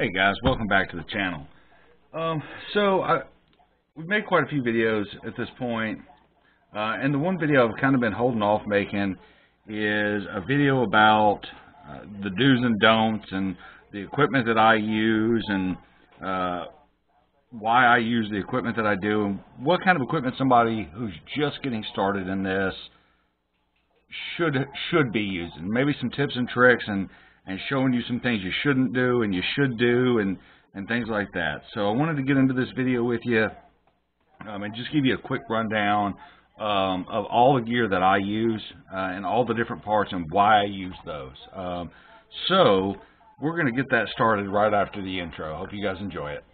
Hey guys, welcome back to the channel. Um, so I, we've made quite a few videos at this point, uh, and the one video I've kind of been holding off making is a video about uh, the do's and don'ts and the equipment that I use and uh, why I use the equipment that I do and what kind of equipment somebody who's just getting started in this should should be using. Maybe some tips and tricks and and showing you some things you shouldn't do and you should do and, and things like that. So I wanted to get into this video with you um, and just give you a quick rundown um, of all the gear that I use uh, and all the different parts and why I use those. Um, so we're going to get that started right after the intro. Hope you guys enjoy it.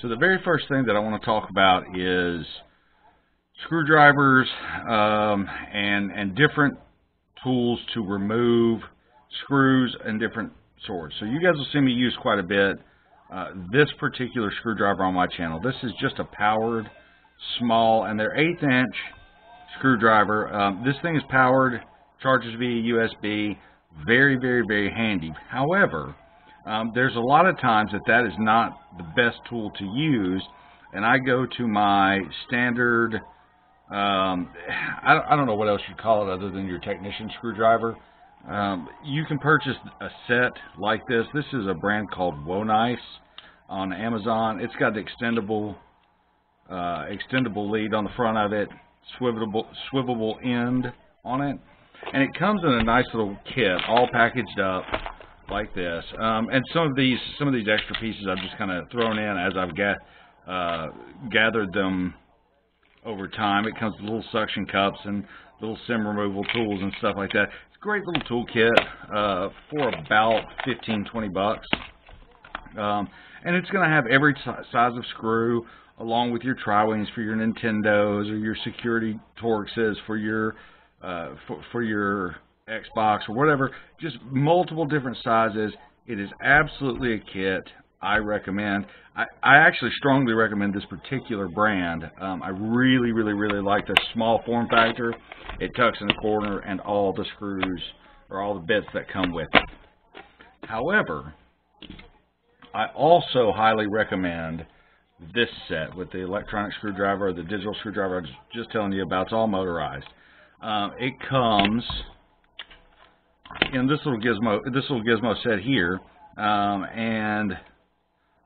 So the very first thing that I want to talk about is screwdrivers um, and and different tools to remove screws and different sorts. So you guys will see me use quite a bit uh, this particular screwdriver on my channel. This is just a powered small and they're eighth inch screwdriver. Um, this thing is powered, charges via USB, very very very handy. However, um, there's a lot of times that that is not the best tool to use, and I go to my standard, um, I, I, don't know what else you'd call it other than your technician screwdriver. Um, you can purchase a set like this. This is a brand called Wonice on Amazon. It's got the extendable uh, extendable lead on the front of it, swivelable swivelable end on it, and it comes in a nice little kit, all packaged up like this. Um, and some of these some of these extra pieces I've just kind of thrown in as I've got, uh, gathered them over time. It comes with little suction cups and little sim removal tools and stuff like that. It's a great little toolkit uh, for about 15, 20 bucks. Um, and it's going to have every size of screw along with your tri-wings for your Nintendos or your security Torxes for your uh, for, for your Xbox or whatever, just multiple different sizes. It is absolutely a kit. I recommend. I, I actually strongly recommend this particular brand. Um, I really, really, really like the small form factor. It tucks in the corner and all the screws or all the bits that come with it. However, I also highly recommend this set with the electronic screwdriver or the digital screwdriver I was just telling you about. It's all motorized. Um, it comes in this little gizmo, this little gizmo set here, um, and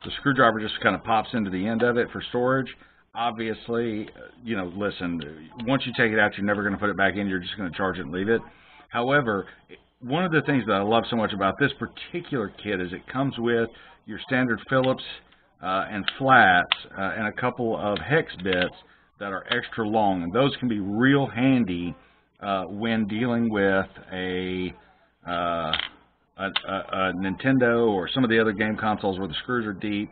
the screwdriver just kind of pops into the end of it for storage. Obviously, you know, listen, once you take it out, you're never going to put it back in. You're just going to charge it and leave it. However, one of the things that I love so much about this particular kit is it comes with your standard Phillips uh, and flats uh, and a couple of hex bits that are extra long. And those can be real handy uh, when dealing with a uh, a, a, Nintendo or some of the other game consoles where the screws are deep.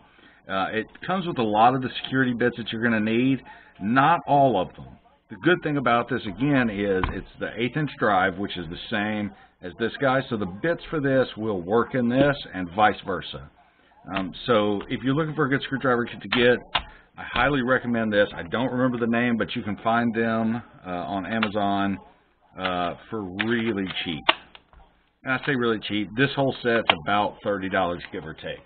Uh, it comes with a lot of the security bits that you're going to need, not all of them. The good thing about this, again, is it's the eighth inch drive, which is the same as this guy, so the bits for this will work in this and vice versa. Um, so if you're looking for a good screwdriver kit to get, I highly recommend this. I don't remember the name, but you can find them uh, on Amazon uh, for really cheap. And I say really cheap. This whole set's about $30, give or take.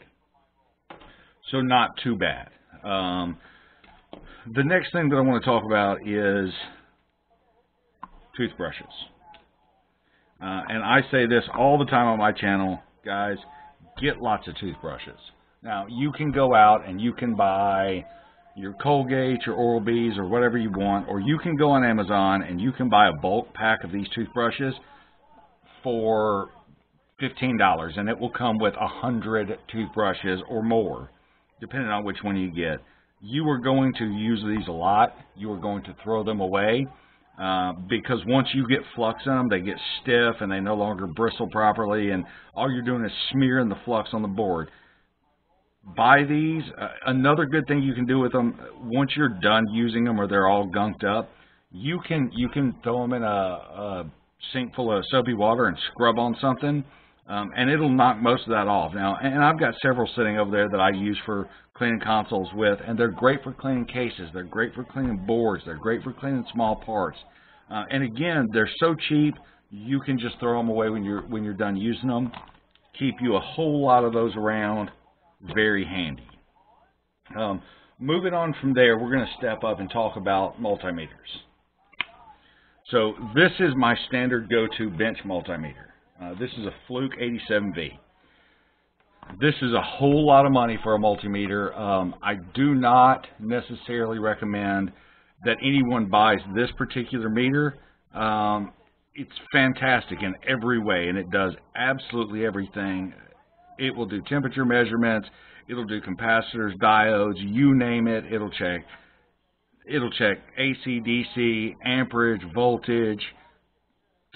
So not too bad. Um, the next thing that I want to talk about is toothbrushes. Uh, and I say this all the time on my channel, guys, get lots of toothbrushes. Now, you can go out and you can buy your Colgate, your Oral-B's, or whatever you want, or you can go on Amazon and you can buy a bulk pack of these toothbrushes for $15 and it will come with a hundred toothbrushes or more depending on which one you get. You are going to use these a lot. You are going to throw them away uh, because once you get flux in them they get stiff and they no longer bristle properly and all you're doing is smearing the flux on the board. Buy these. Uh, another good thing you can do with them once you're done using them or they're all gunked up you can you can throw them in a, a sink full of soapy water and scrub on something um, and it'll knock most of that off. Now, and I've got several sitting over there that I use for cleaning consoles with, and they're great for cleaning cases. They're great for cleaning boards. They're great for cleaning small parts. Uh, and again, they're so cheap, you can just throw them away when you're when you're done using them. Keep you a whole lot of those around. Very handy. Um, moving on from there, we're going to step up and talk about multimeters. So this is my standard go-to bench multimeter. Uh, this is a Fluke 87V. This is a whole lot of money for a multimeter. Um, I do not necessarily recommend that anyone buys this particular meter. Um, it's fantastic in every way, and it does absolutely everything. It will do temperature measurements. It'll do capacitors, diodes, you name it. It'll check. It'll check AC, DC, amperage, voltage,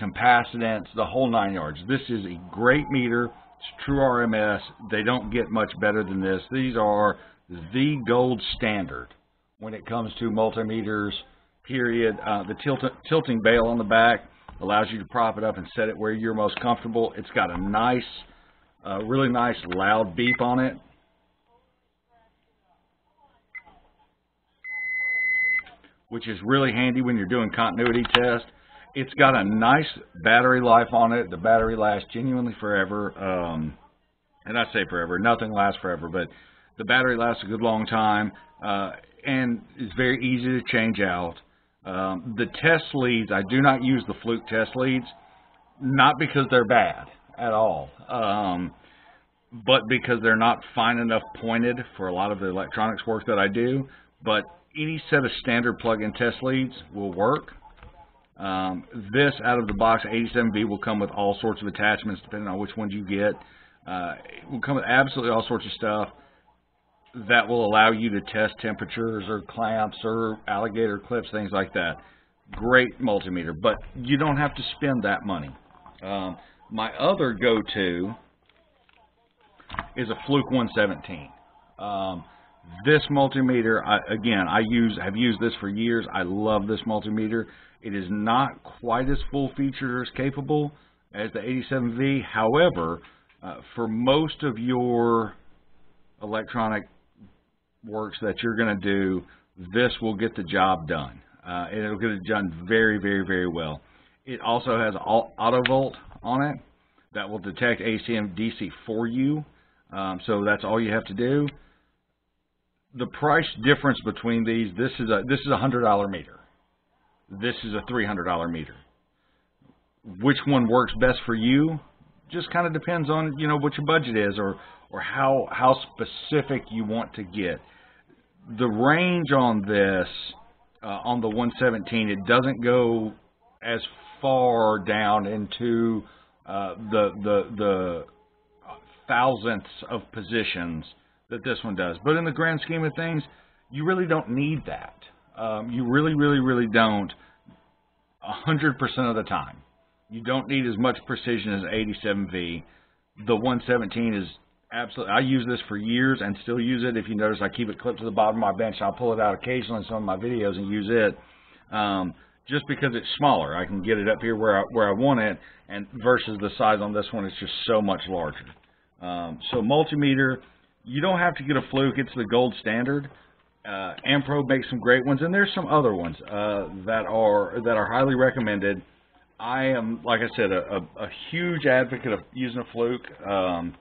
capacitance, the whole nine yards. This is a great meter. It's true RMS. They don't get much better than this. These are the gold standard when it comes to multimeters, period. Uh, the tilt tilting bail on the back allows you to prop it up and set it where you're most comfortable. It's got a nice, uh, really nice loud beep on it. Which is really handy when you're doing continuity tests. It's got a nice battery life on it. The battery lasts genuinely forever. Um, and I say forever, nothing lasts forever, but the battery lasts a good long time. Uh, and it's very easy to change out. Um, the test leads, I do not use the Fluke test leads, not because they're bad at all, um, but because they're not fine enough pointed for a lot of the electronics work that I do. But any set of standard plug-in test leads will work. Um, this out of the box 87V will come with all sorts of attachments depending on which ones you get. Uh, it will come with absolutely all sorts of stuff that will allow you to test temperatures or clamps or alligator clips, things like that. Great multimeter, but you don't have to spend that money. Um, my other go-to is a Fluke 117. Um, this multimeter, I, again, I use have used this for years. I love this multimeter. It is not quite as full featured or as capable as the 87V. However, uh, for most of your electronic works that you're going to do, this will get the job done. Uh, and it'll get it done very, very, very well. It also has auto volt on it that will detect AC and DC for you. Um, so that's all you have to do the price difference between these, this is a this is a hundred dollar meter. This is a three hundred dollar meter. Which one works best for you? Just kind of depends on you know what your budget is or or how how specific you want to get. The range on this uh, on the 117 it doesn't go as far down into uh, the the the thousandths of positions that this one does. But in the grand scheme of things, you really don't need that. Um, you really, really, really don't 100% of the time. You don't need as much precision as 87V. The 117 is absolutely, I use this for years and still use it. If you notice, I keep it clipped to the bottom of my bench. I'll pull it out occasionally in some of my videos and use it. Um, just because it's smaller, I can get it up here where I, where I want it, and versus the size on this one, it's just so much larger. Um, so multimeter, you don't have to get a fluke. It's the gold standard. Uh, Ampro makes some great ones, and there's some other ones uh, that are that are highly recommended. I am, like I said, a, a, a huge advocate of using a fluke. Um,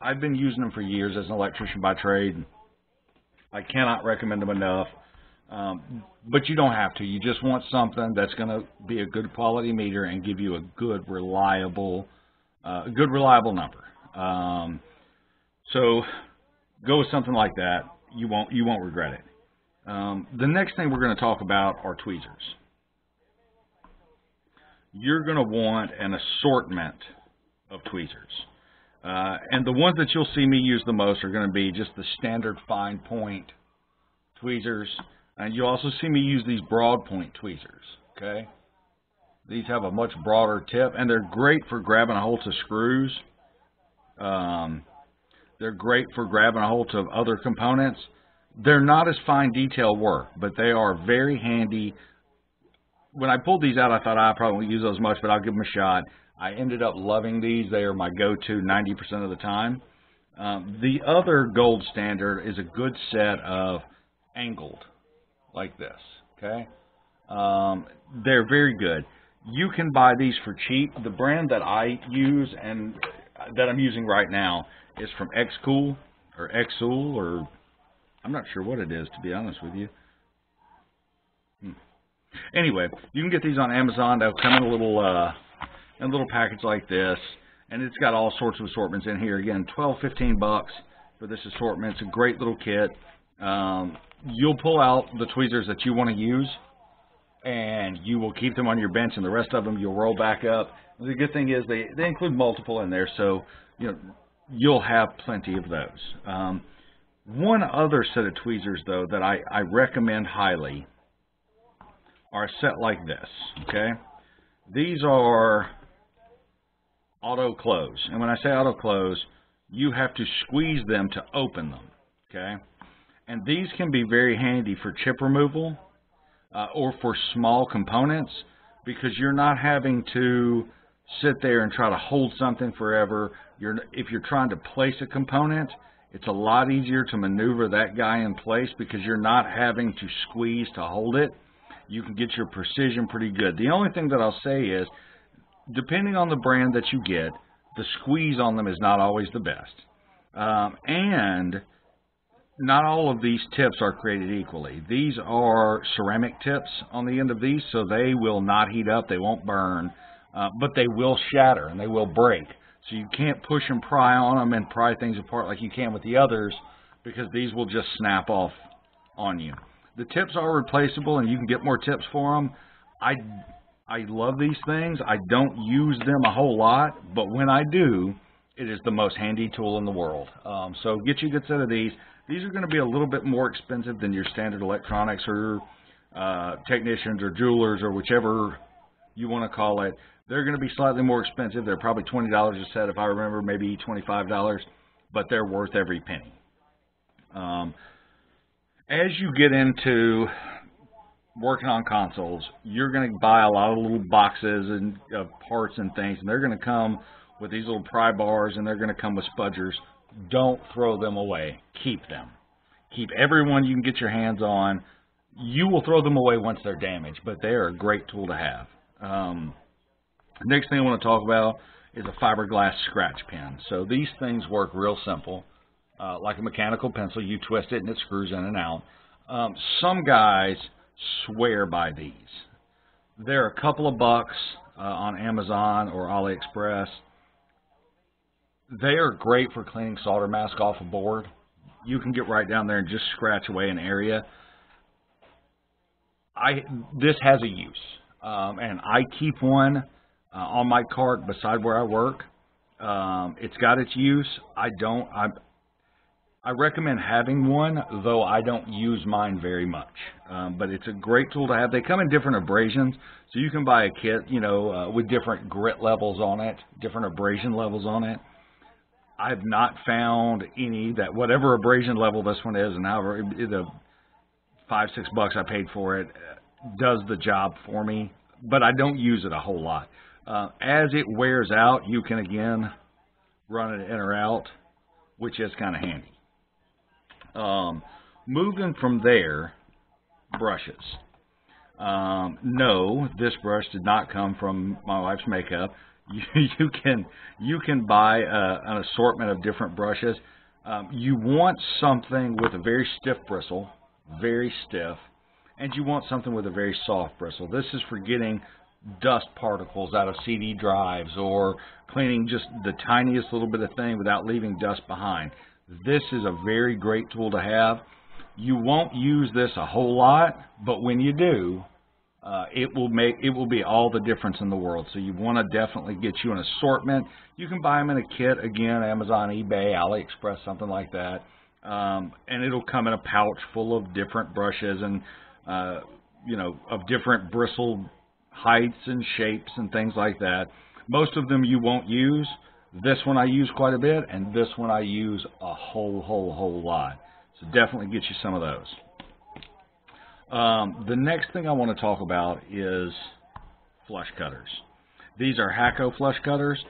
I've been using them for years as an electrician by trade. I cannot recommend them enough. Um, but you don't have to. You just want something that's going to be a good quality meter and give you a good, reliable, uh, good, reliable number. Um, so go with something like that. You won't you won't regret it. Um, the next thing we're going to talk about are tweezers. You're going to want an assortment of tweezers. Uh, and the ones that you'll see me use the most are going to be just the standard fine point tweezers. And you'll also see me use these broad point tweezers. Okay, These have a much broader tip, and they're great for grabbing a hold of screws. Um, they're great for grabbing a hold of other components. They're not as fine detail work, but they are very handy. When I pulled these out, I thought I probably won't use those much, but I'll give them a shot. I ended up loving these. They are my go-to 90% of the time. Um, the other gold standard is a good set of angled, like this, okay? Um, they're very good. You can buy these for cheap. The brand that I use and that I'm using right now is from Xcool or Xul or I'm not sure what it is to be honest with you. Hmm. Anyway, you can get these on Amazon. They'll come in a little uh, in a little package like this, and it's got all sorts of assortments in here. Again, 12, 15 bucks for this assortment. It's a great little kit. Um, you'll pull out the tweezers that you want to use, and you will keep them on your bench, and the rest of them you'll roll back up. The good thing is they they include multiple in there, so you know you'll have plenty of those. Um, one other set of tweezers, though, that I, I recommend highly are a set like this, okay? These are auto close. And when I say auto close, you have to squeeze them to open them, okay? And these can be very handy for chip removal uh, or for small components because you're not having to sit there and try to hold something forever. You're, if you're trying to place a component, it's a lot easier to maneuver that guy in place because you're not having to squeeze to hold it. You can get your precision pretty good. The only thing that I'll say is, depending on the brand that you get, the squeeze on them is not always the best. Um, and not all of these tips are created equally. These are ceramic tips on the end of these, so they will not heat up, they won't burn, uh, but they will shatter and they will break. So you can't push and pry on them and pry things apart like you can with the others because these will just snap off on you. The tips are replaceable and you can get more tips for them. I, I love these things. I don't use them a whole lot, but when I do, it is the most handy tool in the world. Um, so get you a good set of these. These are going to be a little bit more expensive than your standard electronics or uh, technicians or jewelers or whichever you want to call it. They're going to be slightly more expensive. They're probably $20 a set if I remember, maybe $25, but they're worth every penny. Um, as you get into working on consoles, you're going to buy a lot of little boxes and uh, parts and things, and they're going to come with these little pry bars, and they're going to come with spudgers. Don't throw them away. Keep them. Keep every one you can get your hands on. You will throw them away once they're damaged, but they are a great tool to have. Um, Next thing I want to talk about is a fiberglass scratch pen. So these things work real simple. Uh, like a mechanical pencil, you twist it and it screws in and out. Um, some guys swear by these. They're a couple of bucks uh, on Amazon or AliExpress. They are great for cleaning solder mask off a board. You can get right down there and just scratch away an area. I this has a use, um, and I keep one uh, on my cart beside where I work. Um, it's got its use. I don't. I I recommend having one, though I don't use mine very much. Um, but it's a great tool to have. They come in different abrasions, so you can buy a kit, you know, uh, with different grit levels on it, different abrasion levels on it. I've not found any that whatever abrasion level this one is, and however the five six bucks I paid for it uh, does the job for me. But I don't use it a whole lot. Uh, as it wears out, you can again run it in or out, which is kind of handy. Um, moving from there, brushes. Um, no, this brush did not come from my wife's makeup. You, you can you can buy a, uh, an assortment of different brushes. Um, you want something with a very stiff bristle, very stiff, and you want something with a very soft bristle. This is for getting dust particles out of CD drives or cleaning just the tiniest little bit of thing without leaving dust behind. This is a very great tool to have. You won't use this a whole lot, but when you do, uh, it will make it will be all the difference in the world. So you want to definitely get you an assortment. You can buy them in a kit again, Amazon, eBay, AliExpress, something like that, um, and it'll come in a pouch full of different brushes and uh, you know of different bristle heights and shapes and things like that. Most of them you won't use. This one I use quite a bit, and this one I use a whole, whole, whole lot. So definitely get you some of those. Um, the next thing I want to talk about is flush cutters. These are Hakko flush cutters.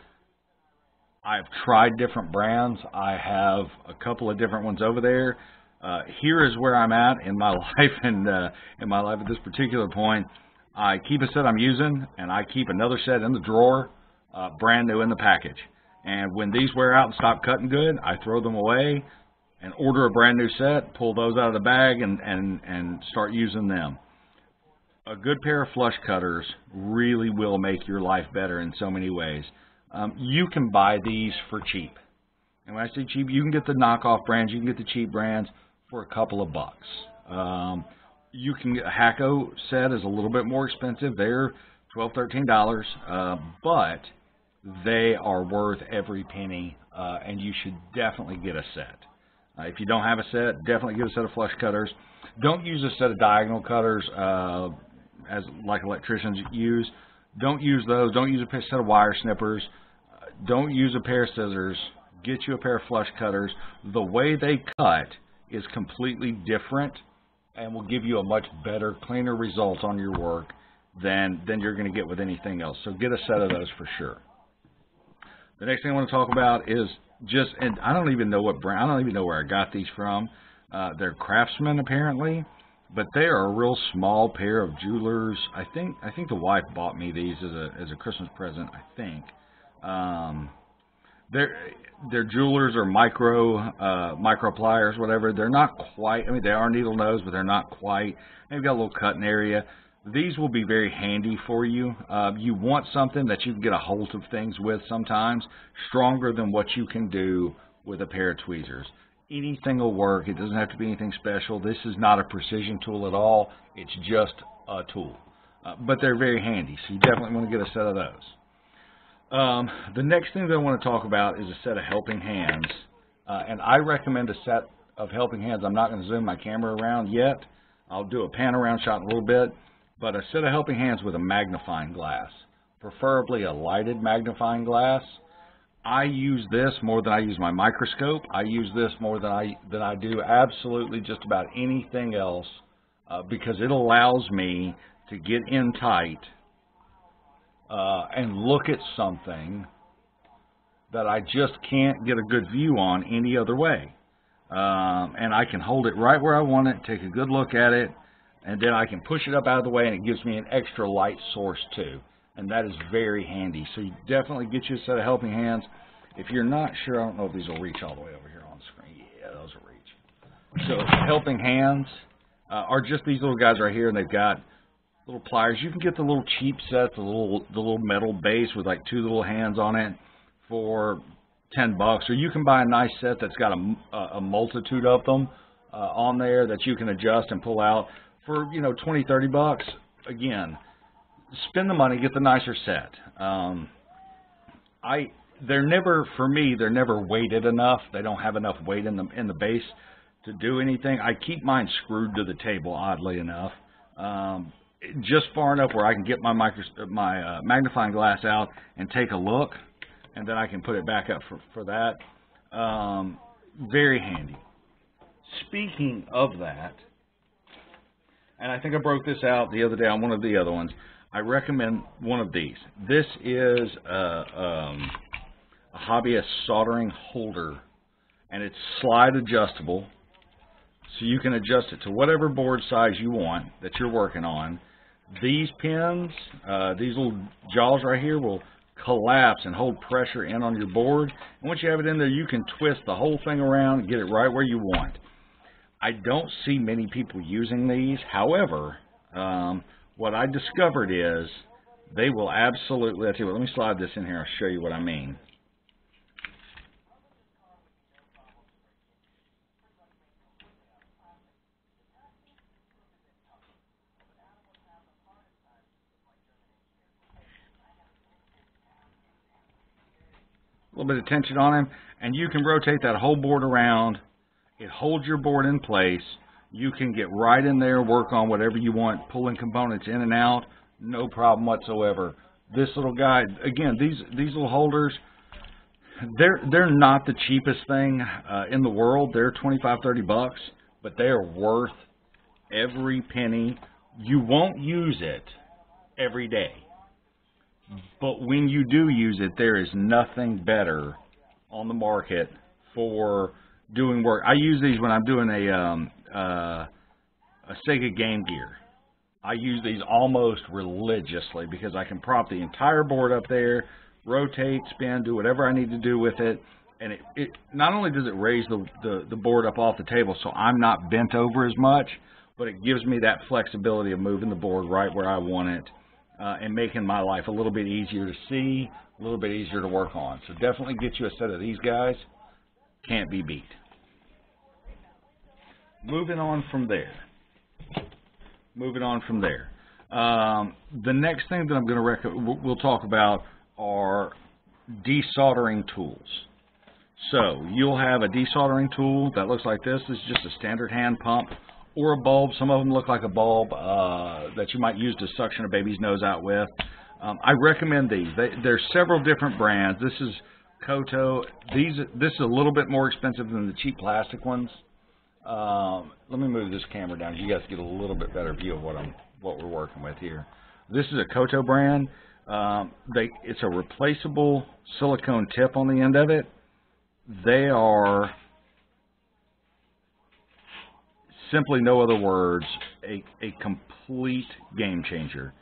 I've tried different brands. I have a couple of different ones over there. Uh, here is where I'm at in my life and uh, in my life at this particular point. I keep a set I'm using, and I keep another set in the drawer, uh, brand new in the package. And when these wear out and stop cutting good, I throw them away and order a brand new set, pull those out of the bag, and and and start using them. A good pair of flush cutters really will make your life better in so many ways. Um, you can buy these for cheap. And when I say cheap, you can get the knockoff brands, you can get the cheap brands for a couple of bucks. Um, you can get a Hakko set is a little bit more expensive. They're twelve, thirteen dollars, uh, but they are worth every penny, uh, and you should definitely get a set. Uh, if you don't have a set, definitely get a set of flush cutters. Don't use a set of diagonal cutters uh, as like electricians use. Don't use those. Don't use a set of wire snippers. Uh, don't use a pair of scissors. Get you a pair of flush cutters. The way they cut is completely different and will give you a much better, cleaner result on your work than than you're going to get with anything else. So get a set of those for sure. The next thing I want to talk about is just, and I don't even know what brand, I don't even know where I got these from. Uh, they're Craftsman apparently, but they are a real small pair of jewelers. I think I think the wife bought me these as a as a Christmas present. I think. Um, they're they're jewelers or micro uh, micro pliers, whatever. They're not quite. I mean, they are needle nose, but they're not quite. They've got a little cutting area. These will be very handy for you. Uh, you want something that you can get a hold of things with sometimes, stronger than what you can do with a pair of tweezers. Anything will work. It doesn't have to be anything special. This is not a precision tool at all. It's just a tool. Uh, but they're very handy, so you definitely want to get a set of those. Um, the next thing that I want to talk about is a set of helping hands. Uh, and I recommend a set of helping hands. I'm not going to zoom my camera around yet. I'll do a pan around shot in a little bit. But a set of helping hands with a magnifying glass, preferably a lighted magnifying glass. I use this more than I use my microscope. I use this more than I than I do absolutely just about anything else uh, because it allows me to get in tight uh, and look at something that I just can't get a good view on any other way. Um, and I can hold it right where I want it, take a good look at it, and then I can push it up out of the way and it gives me an extra light source too. And that is very handy. So you definitely get you a set of helping hands. If you're not sure, I don't know if these will reach all the way over here on the screen. Yeah, those will reach. So helping hands uh, are just these little guys right here, and they've got little pliers. You can get the little cheap sets, the little the little metal base with like two little hands on it for 10 bucks, or you can buy a nice set that's got a, a multitude of them uh, on there that you can adjust and pull out for you know 20, 30 bucks. Again, spend the money, get the nicer set. Um, I they're never for me they're never weighted enough. They don't have enough weight in the in the base to do anything. I keep mine screwed to the table, oddly enough. Um, just far enough where I can get my micro, my uh, magnifying glass out and take a look, and then I can put it back up for for that. Um, very handy. Speaking of that, and I think I broke this out the other day on one of the other ones. I recommend one of these. This is a, um, a hobbyist soldering holder, and it's slide adjustable, so you can adjust it to whatever board size you want that you're working on. These pins, uh, these little jaws right here will collapse and hold pressure in on your board. And once you have it in there, you can twist the whole thing around and get it right where you want. I don't see many people using these. However, um, what I discovered is they will absolutely, let let me slide this in here. I'll show you what I mean. A little bit of tension on him, and you can rotate that whole board around. It holds your board in place. You can get right in there, work on whatever you want, pulling components in and out, no problem whatsoever. This little guy, again, these these little holders, they're they're not the cheapest thing uh, in the world. They're 25, 30 bucks, but they are worth every penny. You won't use it every day But when you do use it, there is nothing better on the market for doing work. I use these when I'm doing a um, uh, a Sega Game Gear. I use these almost religiously because I can prop the entire board up there, rotate, spin, do whatever I need to do with it. And it, it not only does it raise the, the, the board up off the table so I'm not bent over as much, but it gives me that flexibility of moving the board right where I want it uh, and making my life a little bit easier to see, a little bit easier to work on. So definitely get you a set of these guys. Can't be beat. Moving on from there moving on from there. Um, the next thing that I'm going to rec- we'll talk about are desoldering tools. So you'll have a desoldering tool that looks like this. This is just a standard hand pump or a bulb. Some of them look like a bulb uh, that you might use to suction a baby's nose out with. Um, I recommend these. They, there's several different brands. This is Koto. These this is a little bit more expensive than the cheap plastic ones. Um, let me move this camera down. You guys get a little bit better view of what I'm what we're working with here. This is a Koto brand. Um, they it's a replaceable silicone tip on the end of it. They are simply no other words a a complete game changer.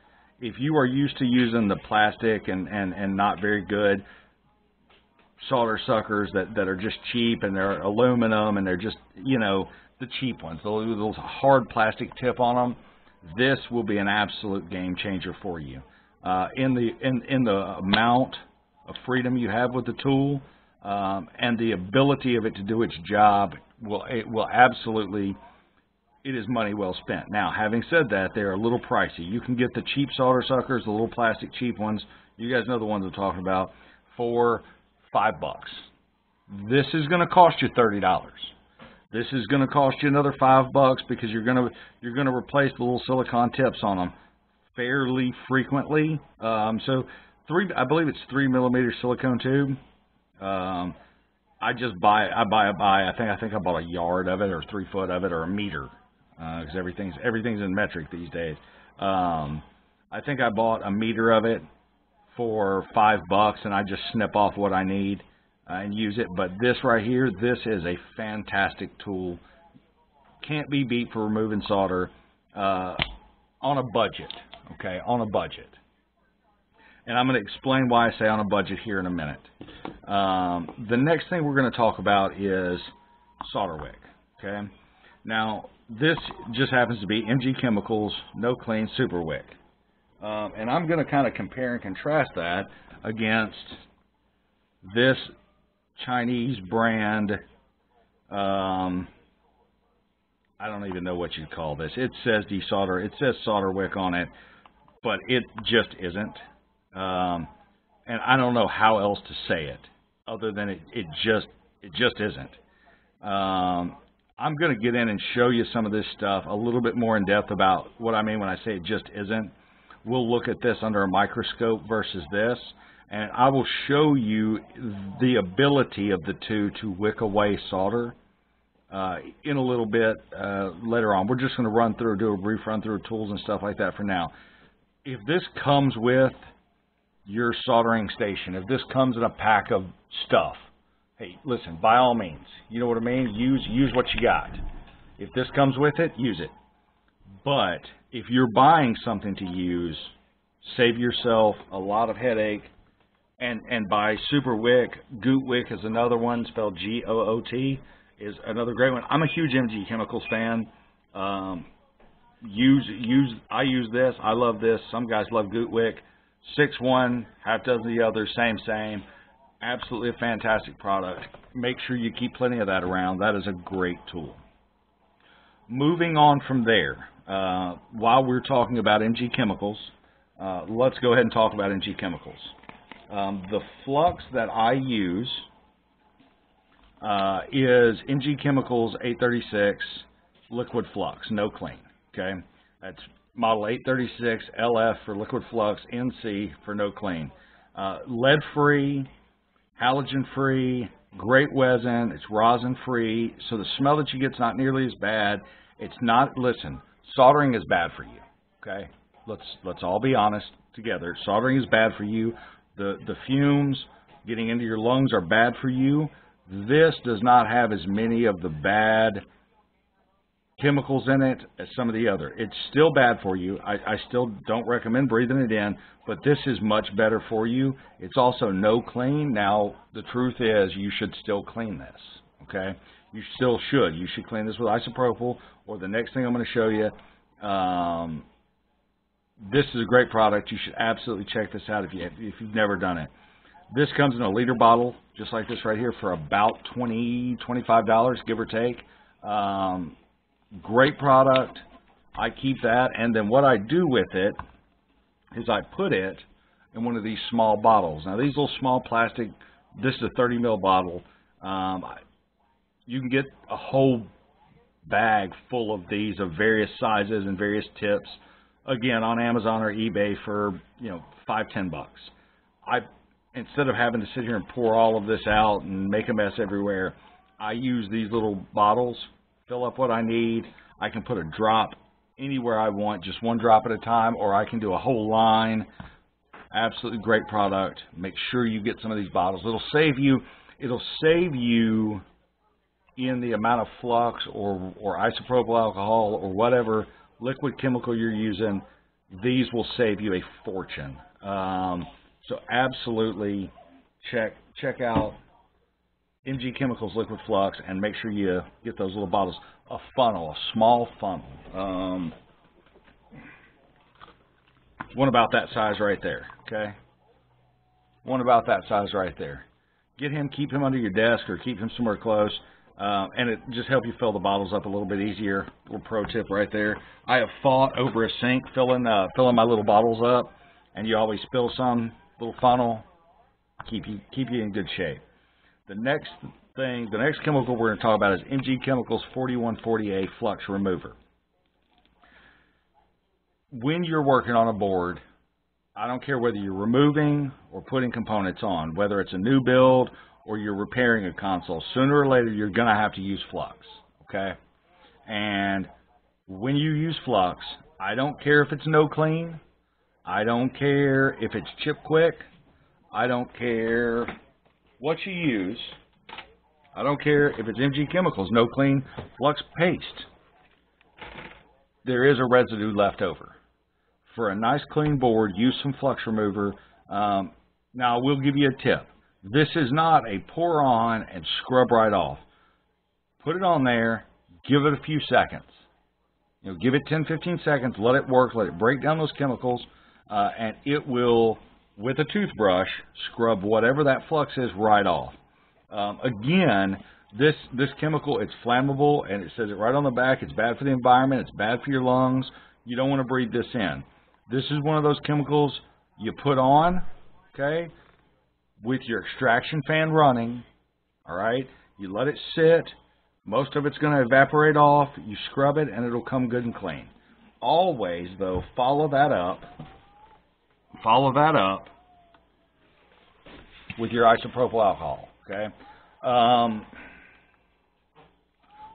If you are used to using the plastic and and and not very good solder suckers that, that are just cheap and they're aluminum and they're just, you know, the cheap ones, the little hard plastic tip on them. This will be an absolute game changer for you. Uh, in the in, in the amount of freedom you have with the tool um, and the ability of it to do its job will it will absolutely it is money well spent. Now, having said that, they're a little pricey. You can get the cheap solder suckers, the little plastic cheap ones. You guys know the ones I'm talking about for five bucks. This is going to cost you thirty dollars. This is going to cost you another five bucks because you're going to you're going to replace the little silicon tips on them fairly frequently. Um, so three, I believe it's three millimeter silicone tube. Um, I just buy I buy a buy. I think I think I bought a yard of it or three foot of it or a meter because uh, everything's everything's in metric these days. Um, I think I bought a meter of it for five bucks and I just snip off what I need uh, and use it. But this right here, this is a fantastic tool. Can't be beat for removing solder uh, on a budget, okay, on a budget. And I'm going to explain why I say on a budget here in a minute. Um, the next thing we're going to talk about is solder wick, okay? Now, this just happens to be MG Chemicals No Clean Super Wick. Um, and I'm going to kind of compare and contrast that against this Chinese brand. Um, I don't even know what you'd call this. It says desolder. It says solder wick on it, but it just isn't. Um, and I don't know how else to say it other than it, it just it just isn't. Um, I'm going to get in and show you some of this stuff a little bit more in depth about what I mean when I say it just isn't we'll look at this under a microscope versus this, and I will show you the ability of the two to wick away solder uh, in a little bit uh, later on. We're just going to run through, do a brief run through of tools and stuff like that for now. If this comes with your soldering station, if this comes in a pack of stuff, hey, listen, by all means, you know what I mean? Use, use what you got. If this comes with it, use it. But if you're buying something to use, save yourself a lot of headache and and buy Super Wick. Goot Wick is another one, spelled G-O-O-T, is another great one. I'm a huge MG Chemicals fan. Um, use use I use this. I love this. Some guys love Goot Wick. Six one, half dozen the other, same same. Absolutely a fantastic product. Make sure you keep plenty of that around. That is a great tool. Moving on from there, uh, while we're talking about MG Chemicals, uh, let's go ahead and talk about MG Chemicals. Um, the flux that I use uh, is MG Chemicals 836 liquid flux, no clean. Okay, that's model 836 LF for liquid flux, NC for no clean. Uh, lead free, halogen free, great resin. It's rosin free, so the smell that you get is not nearly as bad. It's not. Listen, soldering is bad for you. Okay, let's let's all be honest. together. Soldering is bad for you. The, the fumes getting into your lungs are bad for you. This does not have as many of the bad chemicals in it as some of the other. It's still bad for you. I, I still don't recommend breathing it in, but this is much better for you. It's also no clean. Now, the truth is you should still clean this, okay? You still should. You should clean this with isopropyl or the next thing I'm going to show you. Um, this is a great product. You should absolutely check this out if, you, if you've never done it. This comes in a liter bottle, just like this right here, for about 20 $25, give or take. Um, Great product. I keep that, and then what I do with it is I put it in one of these small bottles. Now these little small plastic, this is a 30 mil bottle. Um, you can get a whole bag full of these of various sizes and various tips. Again, on Amazon or eBay for you know five ten bucks. I instead of having to sit here and pour all of this out and make a mess everywhere, I use these little bottles fill up what I need. I can put a drop anywhere I want, just one drop at a time, or I can do a whole line. Absolutely great product. Make sure you get some of these bottles. It'll save you. It'll save you in the amount of flux or or isopropyl alcohol or whatever liquid chemical you're using. These will save you a fortune. Um, so absolutely check check out MG Chemicals Liquid Flux and make sure you get those little bottles. A funnel, a small funnel. Um, one about that size right there, okay? One about that size right there. Get him, keep him under your desk or keep him somewhere close. Uh, and it just help you fill the bottles up a little bit easier. Little pro tip right there. I have fought over a sink filling uh, filling my little bottles up, and you always spill some little funnel. Keep you keep you in good shape. The next thing, the next chemical we're going to talk about is MG Chemicals 4140A Flux Remover. When you're working on a board, I don't care whether you're removing or putting components on, whether it's a new build or you're repairing a console, sooner or later you're going to have to use flux, okay? And when you use flux, I don't care if it's no clean, I don't care if it's Chip Quik, I don't care what you use, I don't care if it's MG Chemicals, no clean flux paste, there is a residue left over. For a nice clean board, use some flux remover. Um, now, I will give you a tip. This is not a pour on and scrub right off. Put it on there, give it a few seconds. You know, give it 10, 15 seconds, let it work, let it break down those chemicals, uh, and it will with a toothbrush, scrub whatever that flux is right off. Um, again, this this chemical it's flammable and it says it right on the back. It's bad for the environment. It's bad for your lungs. You don't want to breathe this in. This is one of those chemicals you put on, okay, with your extraction fan running. All right, you let it sit. Most of it's going to evaporate off. You scrub it and it'll come good and clean. Always though, follow that up follow that up with your isopropyl alcohol. Okay. Um,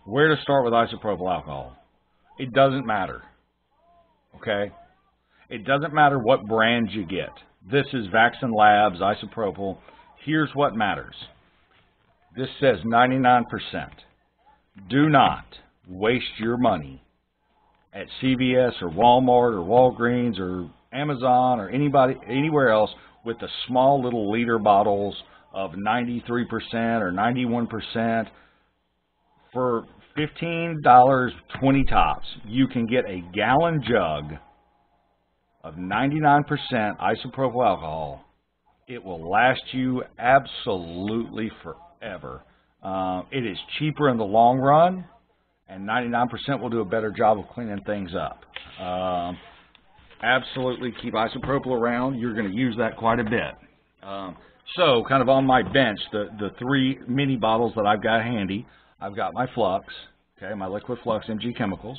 where to start with isopropyl alcohol? It doesn't matter. Okay. It doesn't matter what brand you get. This is Vaxxen Labs isopropyl. Here's what matters. This says 99%. Do not waste your money at CVS or Walmart or Walgreens or Amazon or anybody anywhere else with the small little liter bottles of 93% or 91% for $15, 20 tops, you can get a gallon jug of 99% isopropyl alcohol. It will last you absolutely forever. Uh, it is cheaper in the long run, and 99% will do a better job of cleaning things up. Um, absolutely keep isopropyl around. You're going to use that quite a bit. Um, so kind of on my bench, the, the three mini bottles that I've got handy, I've got my Flux, okay, my Liquid Flux MG Chemicals.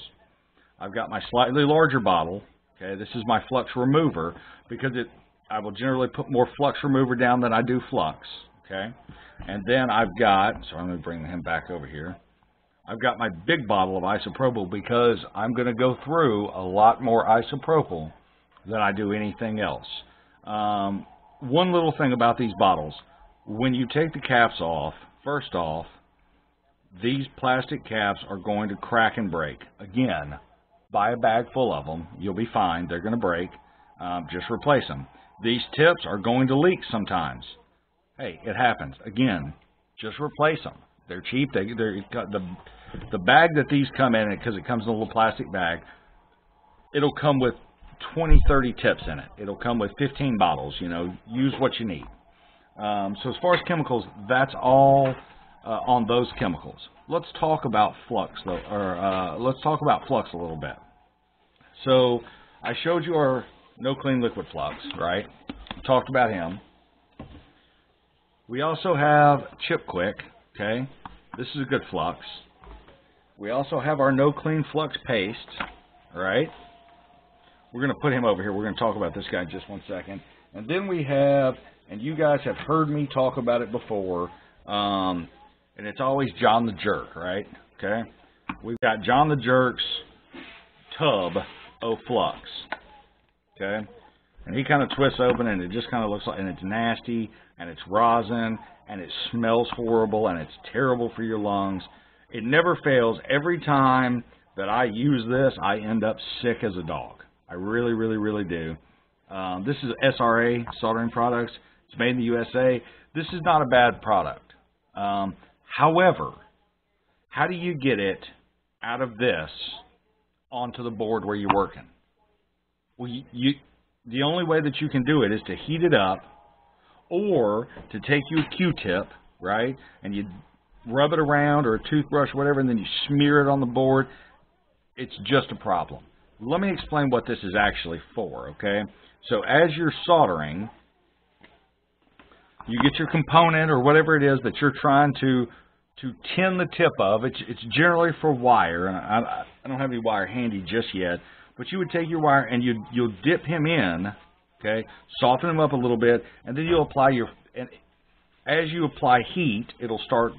I've got my slightly larger bottle, okay, this is my Flux Remover because it, I will generally put more Flux Remover down than I do Flux, okay. And then I've got, so I'm going to bring him back over here. I've got my big bottle of isopropyl because I'm going to go through a lot more isopropyl than I do anything else. Um, one little thing about these bottles, when you take the caps off, first off, these plastic caps are going to crack and break. Again, buy a bag full of them. You'll be fine. They're going to break. Um, just replace them. These tips are going to leak sometimes. Hey, it happens. Again, just replace them. They're cheap. They, they're the the bag that these come in because it comes in a little plastic bag. It'll come with 20, 30 tips in it. It'll come with 15 bottles. You know, use what you need. Um, so as far as chemicals, that's all uh, on those chemicals. Let's talk about flux, though, or uh, let's talk about flux a little bit. So I showed you our no clean liquid flux, right? We talked about him. We also have Chip Quik, okay? This is a good flux. We also have our no clean flux paste, right? We're going to put him over here. We're going to talk about this guy in just one second. And then we have, and you guys have heard me talk about it before, um, and it's always John the Jerk, right? Okay? We've got John the Jerk's tub of flux. Okay? And he kind of twists open and it just kind of looks like, and it's nasty, and it's rosin, and it smells horrible, and it's terrible for your lungs. It never fails. Every time that I use this, I end up sick as a dog. I really, really, really do. Um, this is SRA soldering products. It's made in the USA. This is not a bad product. Um, however, how do you get it out of this onto the board where you're working? Well, you, you the only way that you can do it is to heat it up or to take your Q-tip, right, and you rub it around or a toothbrush or whatever, and then you smear it on the board. It's just a problem. Let me explain what this is actually for, okay? So as you're soldering, you get your component or whatever it is that you're trying to to tin the tip of. It's, it's generally for wire, and I, I don't have any wire handy just yet, but you would take your wire and you you'll dip him in, okay, soften him up a little bit, and then you'll apply your and as you apply heat, it'll start.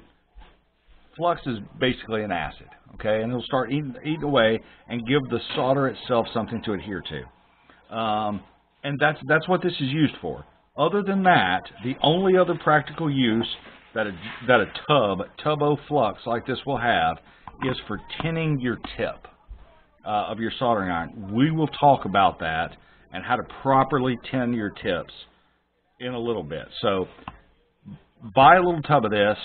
Flux is basically an acid, okay, and it'll start eating, eating away and give the solder itself something to adhere to. Um, and that's that's what this is used for. Other than that, the only other practical use that a, that a tub, tubo flux like this will have is for tinning your tip uh, of your soldering iron. We will talk about that and how to properly tin your tips in a little bit. So buy a little tub of this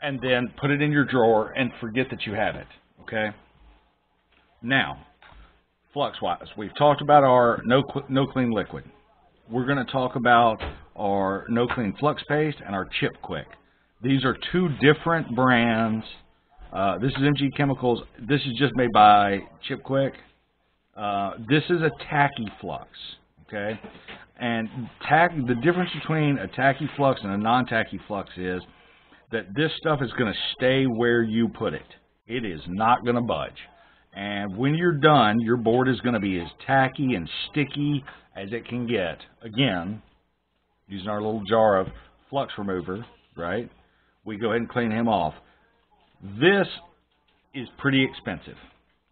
and then put it in your drawer and forget that you have it. Okay. Now, flux wise, we've talked about our no no clean liquid. We're going to talk about our no clean flux paste and our Chip Quik. These are two different brands uh, this is MG Chemicals. This is just made by Chip Quik. Uh, this is a tacky flux, okay? And tack, the difference between a tacky flux and a non-tacky flux is that this stuff is going to stay where you put it. It is not going to budge. And when you're done, your board is going to be as tacky and sticky as it can get. Again, using our little jar of flux remover, right? We go ahead and clean him off. This is pretty expensive.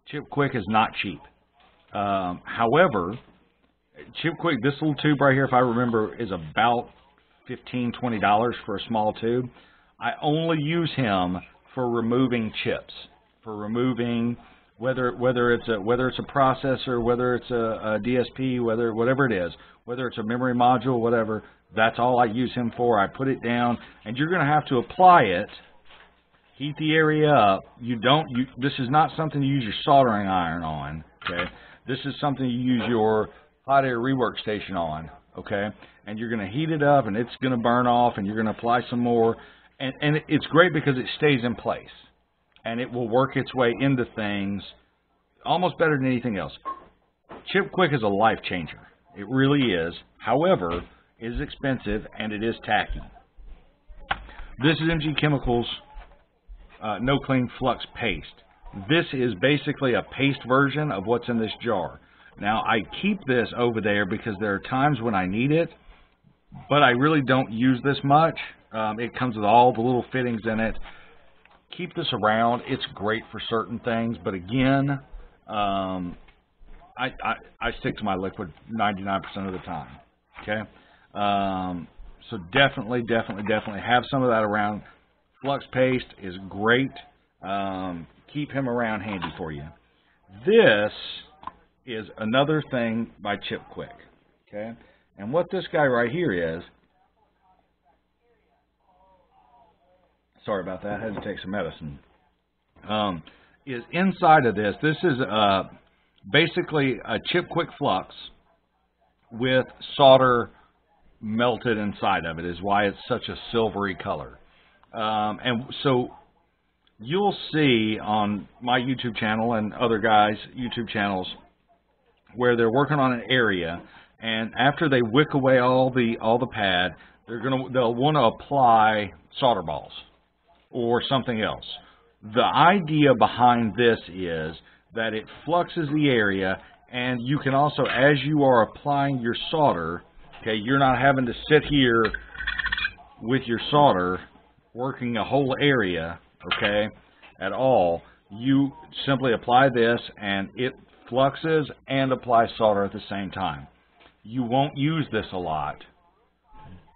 Chip Quik is not cheap. Um, however, Chip Quik, this little tube right here, if I remember, is about $15, $20 for a small tube. I only use him for removing chips, for removing whether whether it's a whether it's a processor, whether it's a, a DSP, whether whatever it is, whether it's a memory module, whatever. That's all I use him for. I put it down, and you're going to have to apply it heat the area up. You don't. You, this is not something you use your soldering iron on. Okay. This is something you use your hot air rework station on. Okay. And you're going to heat it up, and it's going to burn off, and you're going to apply some more. And and it's great because it stays in place, and it will work its way into things almost better than anything else. Chip Quik is a life changer. It really is. However, it is expensive and it is tacky. This is MG Chemicals uh, no clean flux paste. This is basically a paste version of what's in this jar. Now I keep this over there because there are times when I need it, but I really don't use this much. Um, it comes with all the little fittings in it. Keep this around. It's great for certain things, but again, um, I, I, I stick to my liquid 99% of the time. Okay, um, so definitely, definitely, definitely have some of that around. Flux paste is great. Um, keep him around handy for you. This is another thing by Chip Quik. Okay, and what this guy right here is. Sorry about that. I had to take some medicine. Um, is inside of this. This is uh, basically a Chip Quik flux with solder melted inside of it is why it's such a silvery color. Um, and so you'll see on my YouTube channel and other guys' YouTube channels where they're working on an area, and after they wick away all the all the pad, they're gonna they'll want to apply solder balls or something else. The idea behind this is that it fluxes the area, and you can also, as you are applying your solder, okay, you're not having to sit here with your solder working a whole area, okay, at all. You simply apply this, and it fluxes and applies solder at the same time. You won't use this a lot,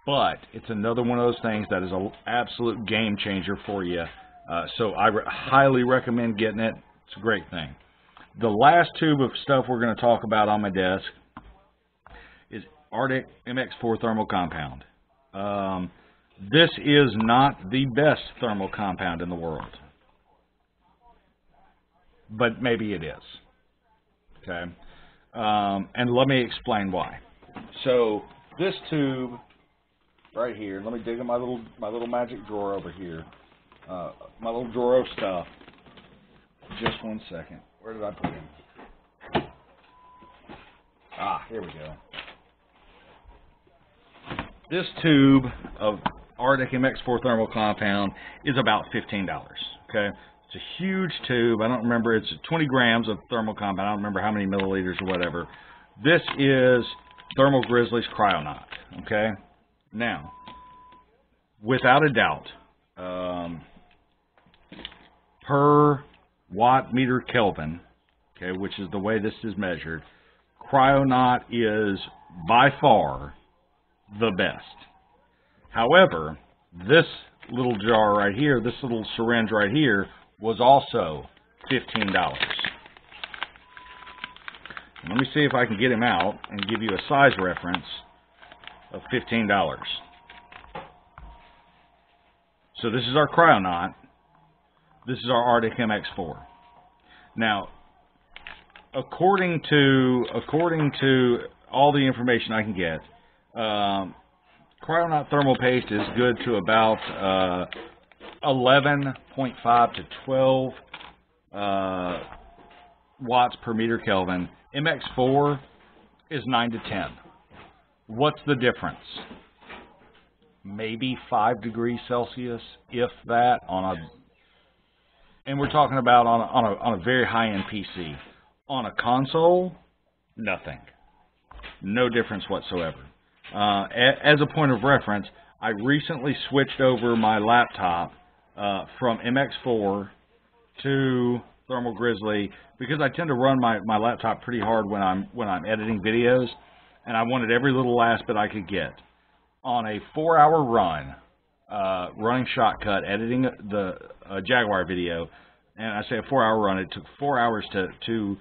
but it's another one of those things that is an absolute game changer for you. Uh, so I re highly recommend getting it. It's a great thing. The last tube of stuff we're going to talk about on my desk is Arctic MX4 thermal compound. Um, this is not the best thermal compound in the world, but maybe it is. Okay, um, and let me explain why. So this tube right here. Let me dig in my little my little magic drawer over here. Uh, my little drawer of stuff. Just one second. Where did I put him? Ah, here we go. This tube of Arctic MX4 thermal compound is about $15. Okay, it's a huge tube. I don't remember. It's 20 grams of thermal compound. I don't remember how many milliliters or whatever. This is Thermal Grizzly's Cryonaut. Okay, now, without a doubt, um, per watt meter Kelvin, okay, which is the way this is measured, Cryonaut is by far the best. However, this little jar right here, this little syringe right here, was also $15. Let me see if I can get him out and give you a size reference of $15. So this is our Cryonaut. This is our Arctic MX4. Now, according to according to all the information I can get, um, Cryonaut thermal paste is good to about uh, 11.5 to 12 uh, watts per meter Kelvin. MX4 is 9 to 10. What's the difference? Maybe 5 degrees Celsius, if that, on a and we're talking about on a, on a, on a very high-end PC. On a console, nothing. No difference whatsoever. Uh, as a point of reference, I recently switched over my laptop uh, from MX4 to Thermal Grizzly because I tend to run my, my laptop pretty hard when I'm when I'm editing videos, and I wanted every little last bit I could get. On a four-hour run, uh, running Shotcut, editing the uh, Jaguar video, and I say a four-hour run. It took four hours to to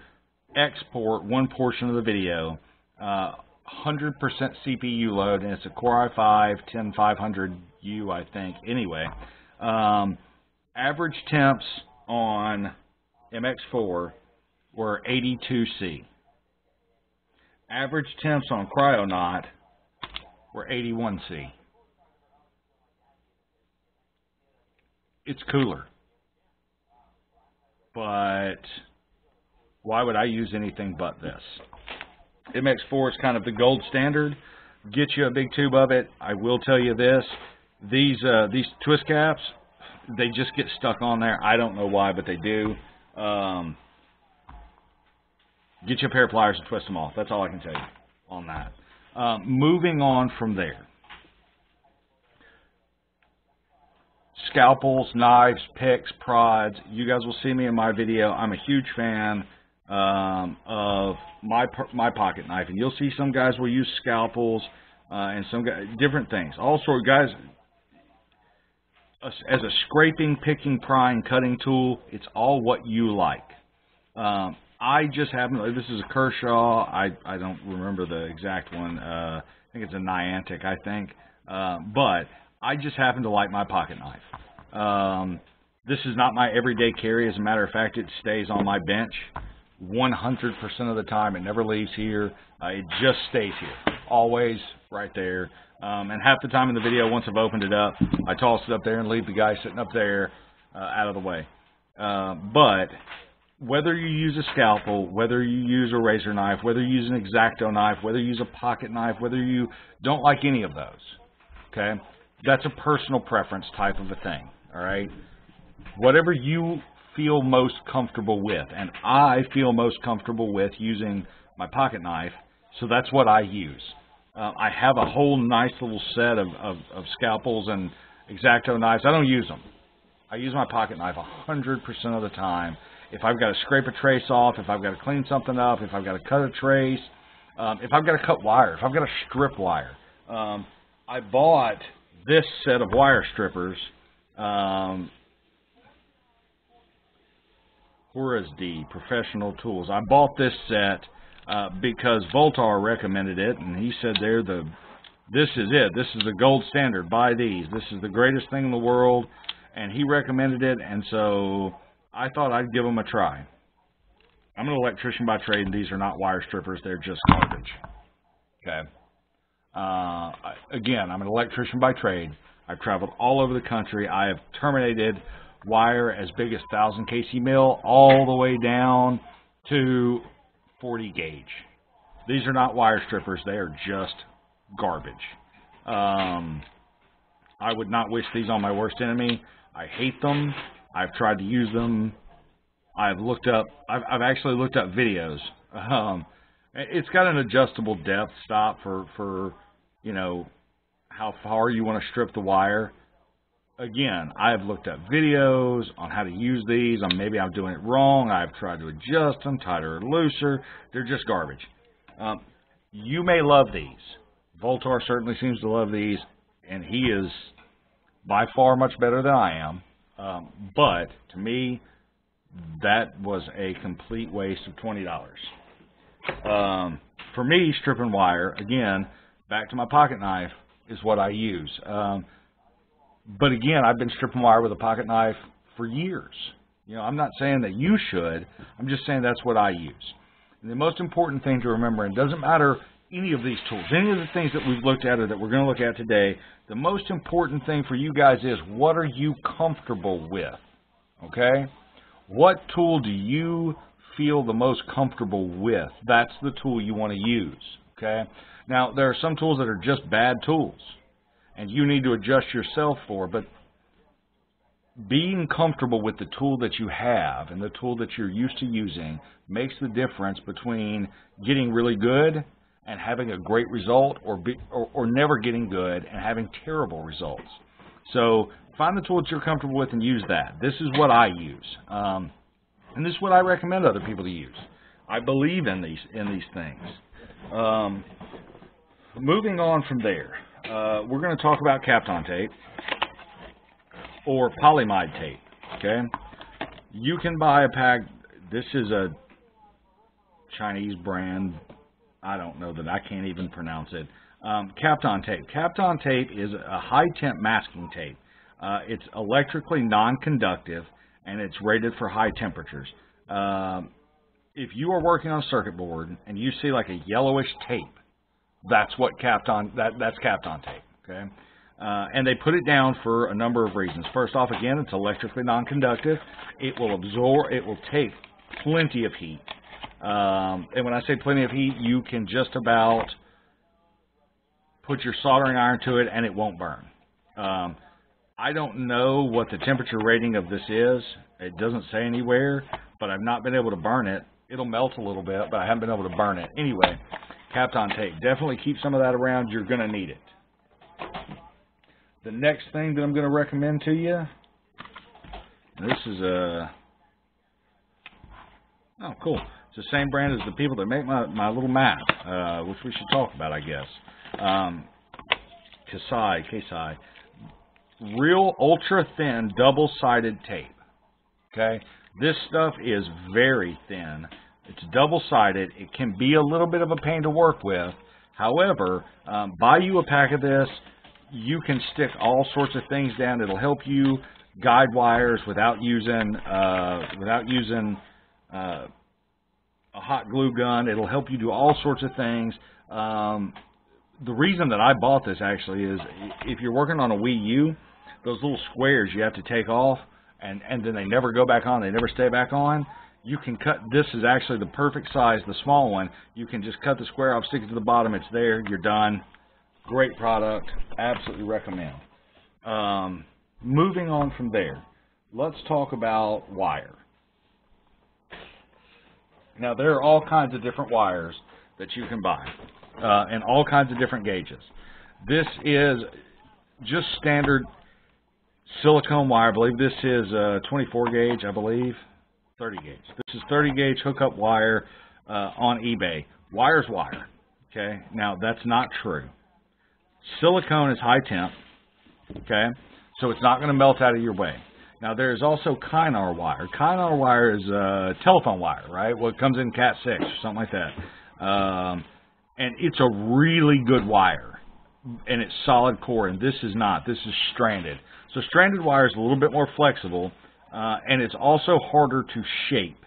export one portion of the video. 100% uh, CPU load, and it's a Core i5 10500U, I think. Anyway, um, average temps on MX4 were 82C. Average temps on Cryonaut were 81C. it's cooler. But why would I use anything but this? MX4 is kind of the gold standard. Get you a big tube of it. I will tell you this: these uh, these twist caps, they just get stuck on there. I don't know why, but they do. Um, get you a pair of pliers and twist them off. That's all I can tell you on that. Um, moving on from there. scalpels, knives, picks, prods. You guys will see me in my video. I'm a huge fan. um, of my my pocket knife, and you'll see some guys will use scalpels uh, and some guys, different things. Of guys as a scraping, picking, prying, cutting tool. It's all what you like. Um, I just happen. To, this is a Kershaw. I I don't remember the exact one. Uh, I think it's a Niantic. I think, uh, but I just happen to like my pocket knife. Um, this is not my everyday carry. As a matter of fact, it stays on my bench 100% of the time. It never leaves here. Uh, it just stays here, always right there. Um, and half the time in the video, once I've opened it up, I toss it up there and leave the guy sitting up there uh, out of the way. Uh, but whether you use a scalpel, whether you use a razor knife, whether you use an X-Acto knife, whether you use a pocket knife, whether you don't like any of those, okay, that's a personal preference type of a thing, all right? Whatever you feel most comfortable with, and I feel most comfortable with using my pocket knife, so that's what I use. Uh, I have a whole nice little set of, of, of scalpels and X-Acto knives. I don't use them. I use my pocket knife 100% of the time. If I've got to scrape a trace off, if I've got to clean something up, if I've got to cut a trace, um, if I've got to cut wire, if I've got to strip wire. Um, I bought this set of wire strippers um, D Professional Tools. I bought this set uh, because Voultar recommended it, and he said they're the this is it. This is the gold standard. Buy these. This is the greatest thing in the world, and he recommended it, and so I thought I'd give them a try. I'm an electrician by trade, and these are not wire strippers. They're just garbage. Okay. Uh, again, I'm an electrician by trade. I've traveled all over the country. I have terminated wire as big as 1000 kcmil all the way down to 40 gauge. These are not wire strippers. They are just garbage. Um, I would not wish these on my worst enemy. I hate them. I've tried to use them. I've looked up. I've, I've actually looked up videos. Um, it's got an adjustable depth stop for for you know how far you want to strip the wire again, I've looked up videos on how to use these. On maybe I'm doing it wrong. I've tried to adjust them, tighter or looser. They're just garbage. Um, you may love these. Voultar certainly seems to love these, and he is by far much better than I am. Um, but to me, that was a complete waste of twenty dollars. Um, for me, stripping wire again, back to my pocket knife is what I use. Um, but again, I've been stripping wire with a pocket knife for years. You know, I'm not saying that you should. I'm just saying that's what I use. And the most important thing to remember, and it doesn't matter any of these tools, any of the things that we've looked at or that we're going to look at today, the most important thing for you guys is what are you comfortable with? Okay? What tool do you feel the most comfortable with? That's the tool you want to use. Okay? Now, there are some tools that are just bad tools and you need to adjust yourself for. But being comfortable with the tool that you have and the tool that you're used to using makes the difference between getting really good and having a great result or, be, or, or never getting good and having terrible results. So find the tool that you're comfortable with and use that. This is what I use. Um, and this is what I recommend other people to use. I believe in these in these things. Um, moving on from there, uh, we're going to talk about Kapton tape or polyimide tape. Okay, you can buy a pack. This is a Chinese brand. I don't know that I can't even pronounce it. Um, Kapton tape. Kapton tape is a high temp masking tape. Uh, it's electrically non-conductive and it's rated for high temperatures. Um, if you are working on a circuit board and you see like a yellowish tape, that's what Kapton that that's Kapton tape. Okay, uh, and they put it down for a number of reasons. First off, again, it's electrically non-conductive. It will absorb. It will take plenty of heat. Um, and when I say plenty of heat, you can just about put your soldering iron to it and it won't burn. Um, I don't know what the temperature rating of this is. It doesn't say anywhere, but I've not been able to burn it. It'll melt a little bit, but I haven't been able to burn it. Anyway, Kapton tape. Definitely keep some of that around. You're going to need it. The next thing that I'm going to recommend to you, this is a, oh, cool. It's the same brand as the people that make my, my little map, uh, which we should talk about, I guess. Um, Kasai, Kasai. Real ultra thin double sided tape. Okay? This stuff is very thin. It's double sided. It can be a little bit of a pain to work with. However, um, buy you a pack of this. You can stick all sorts of things down. It'll help you guide wires without using uh, without using uh, hot glue gun. It'll help you do all sorts of things. Um, the reason that I bought this actually is if you're working on a Wii U, those little squares you have to take off and and then they never go back on. They never stay back on. You can cut. This is actually the perfect size, the small one. You can just cut the square off, stick it to the bottom. It's there. You're done. Great product. Absolutely recommend. Um, moving on from there, let's talk about wire. Now there are all kinds of different wires that you can buy, uh, and all kinds of different gauges. This is just standard silicone wire. I believe this is uh, 24 gauge, I believe. 30 gauge. This is 30 gauge hookup wire uh, on eBay. Wire's wire. Okay, now that's not true. Silicone is high temp. Okay, so it's not going to melt out of your way. Now there's also Kynar wire. Kynar wire is uh, telephone wire, right? Well, it comes in Cat 6 or something like that. Um, and it's a really good wire, and it's solid core. And this is not. This is stranded. So stranded wire is a little bit more flexible, uh, and it's also harder to shape.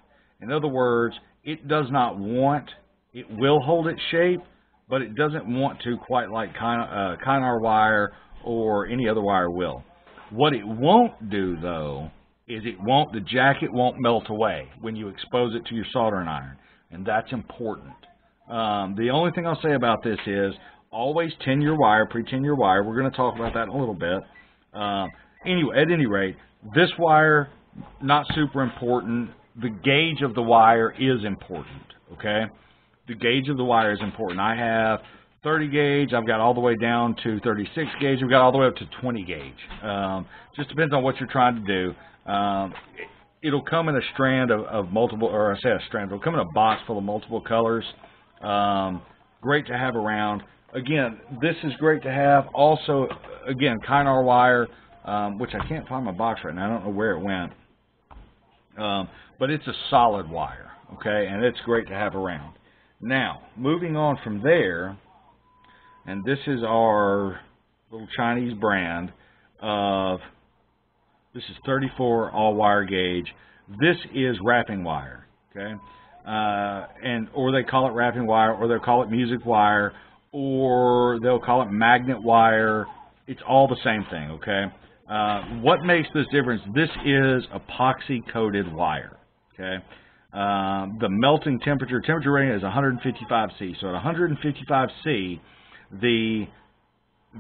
In other words, it does not want. It will hold its shape, but it doesn't want to quite like uh, Kynar wire or any other wire will. What it won't do though is it won't the jacket won't melt away when you expose it to your soldering iron, and that's important. Um, the only thing I'll say about this is always tin your wire, pre-tin your wire. We're going to talk about that in a little bit. Um, anyway, at any rate, this wire not super important. The gauge of the wire is important. Okay, the gauge of the wire is important. I have 30 gauge. I've got all the way down to 36 gauge. We've got all the way up to 20 gauge. Um, just depends on what you're trying to do. Um, it, will come in a strand of, of, multiple, or I say a strand. It'll come in a box full of multiple colors. Um, great to have around. Again, this is great to have. Also, again, Kynar wire, um, which I can't find my box right now. I don't know where it went. Um, but it's a solid wire, okay, and it's great to have around. Now, moving on from there, and this is our little Chinese brand of this is 34 all wire gauge. This is wrapping wire, okay? Uh, and or they call it wrapping wire, or they'll call it music wire, or they'll call it magnet wire. It's all the same thing, okay? Uh, what makes this difference? This is epoxy coated wire, okay? Um, the melting temperature, temperature rating is 155 C. So at 155 C, the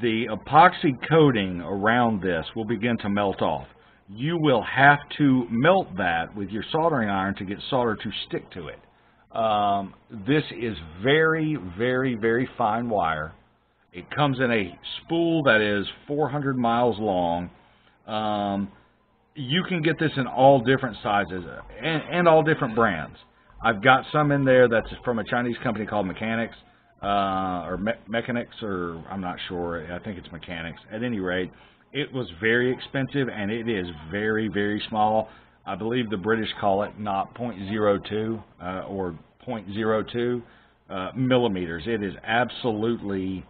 the epoxy coating around this will begin to melt off. You will have to melt that with your soldering iron to get solder to stick to it. Um, this is very, very, very fine wire. It comes in a spool that is 400 miles long. Um, you can get this in all different sizes and, and all different brands. I've got some in there that's from a Chinese company called Mechanics uh, or Me Mechanics, or I'm not sure. I think it's Mechanics. At any rate, it was very expensive, and it is very, very small. I believe the British call it not 0.02 uh, or 0.02 uh, millimeters. It is absolutely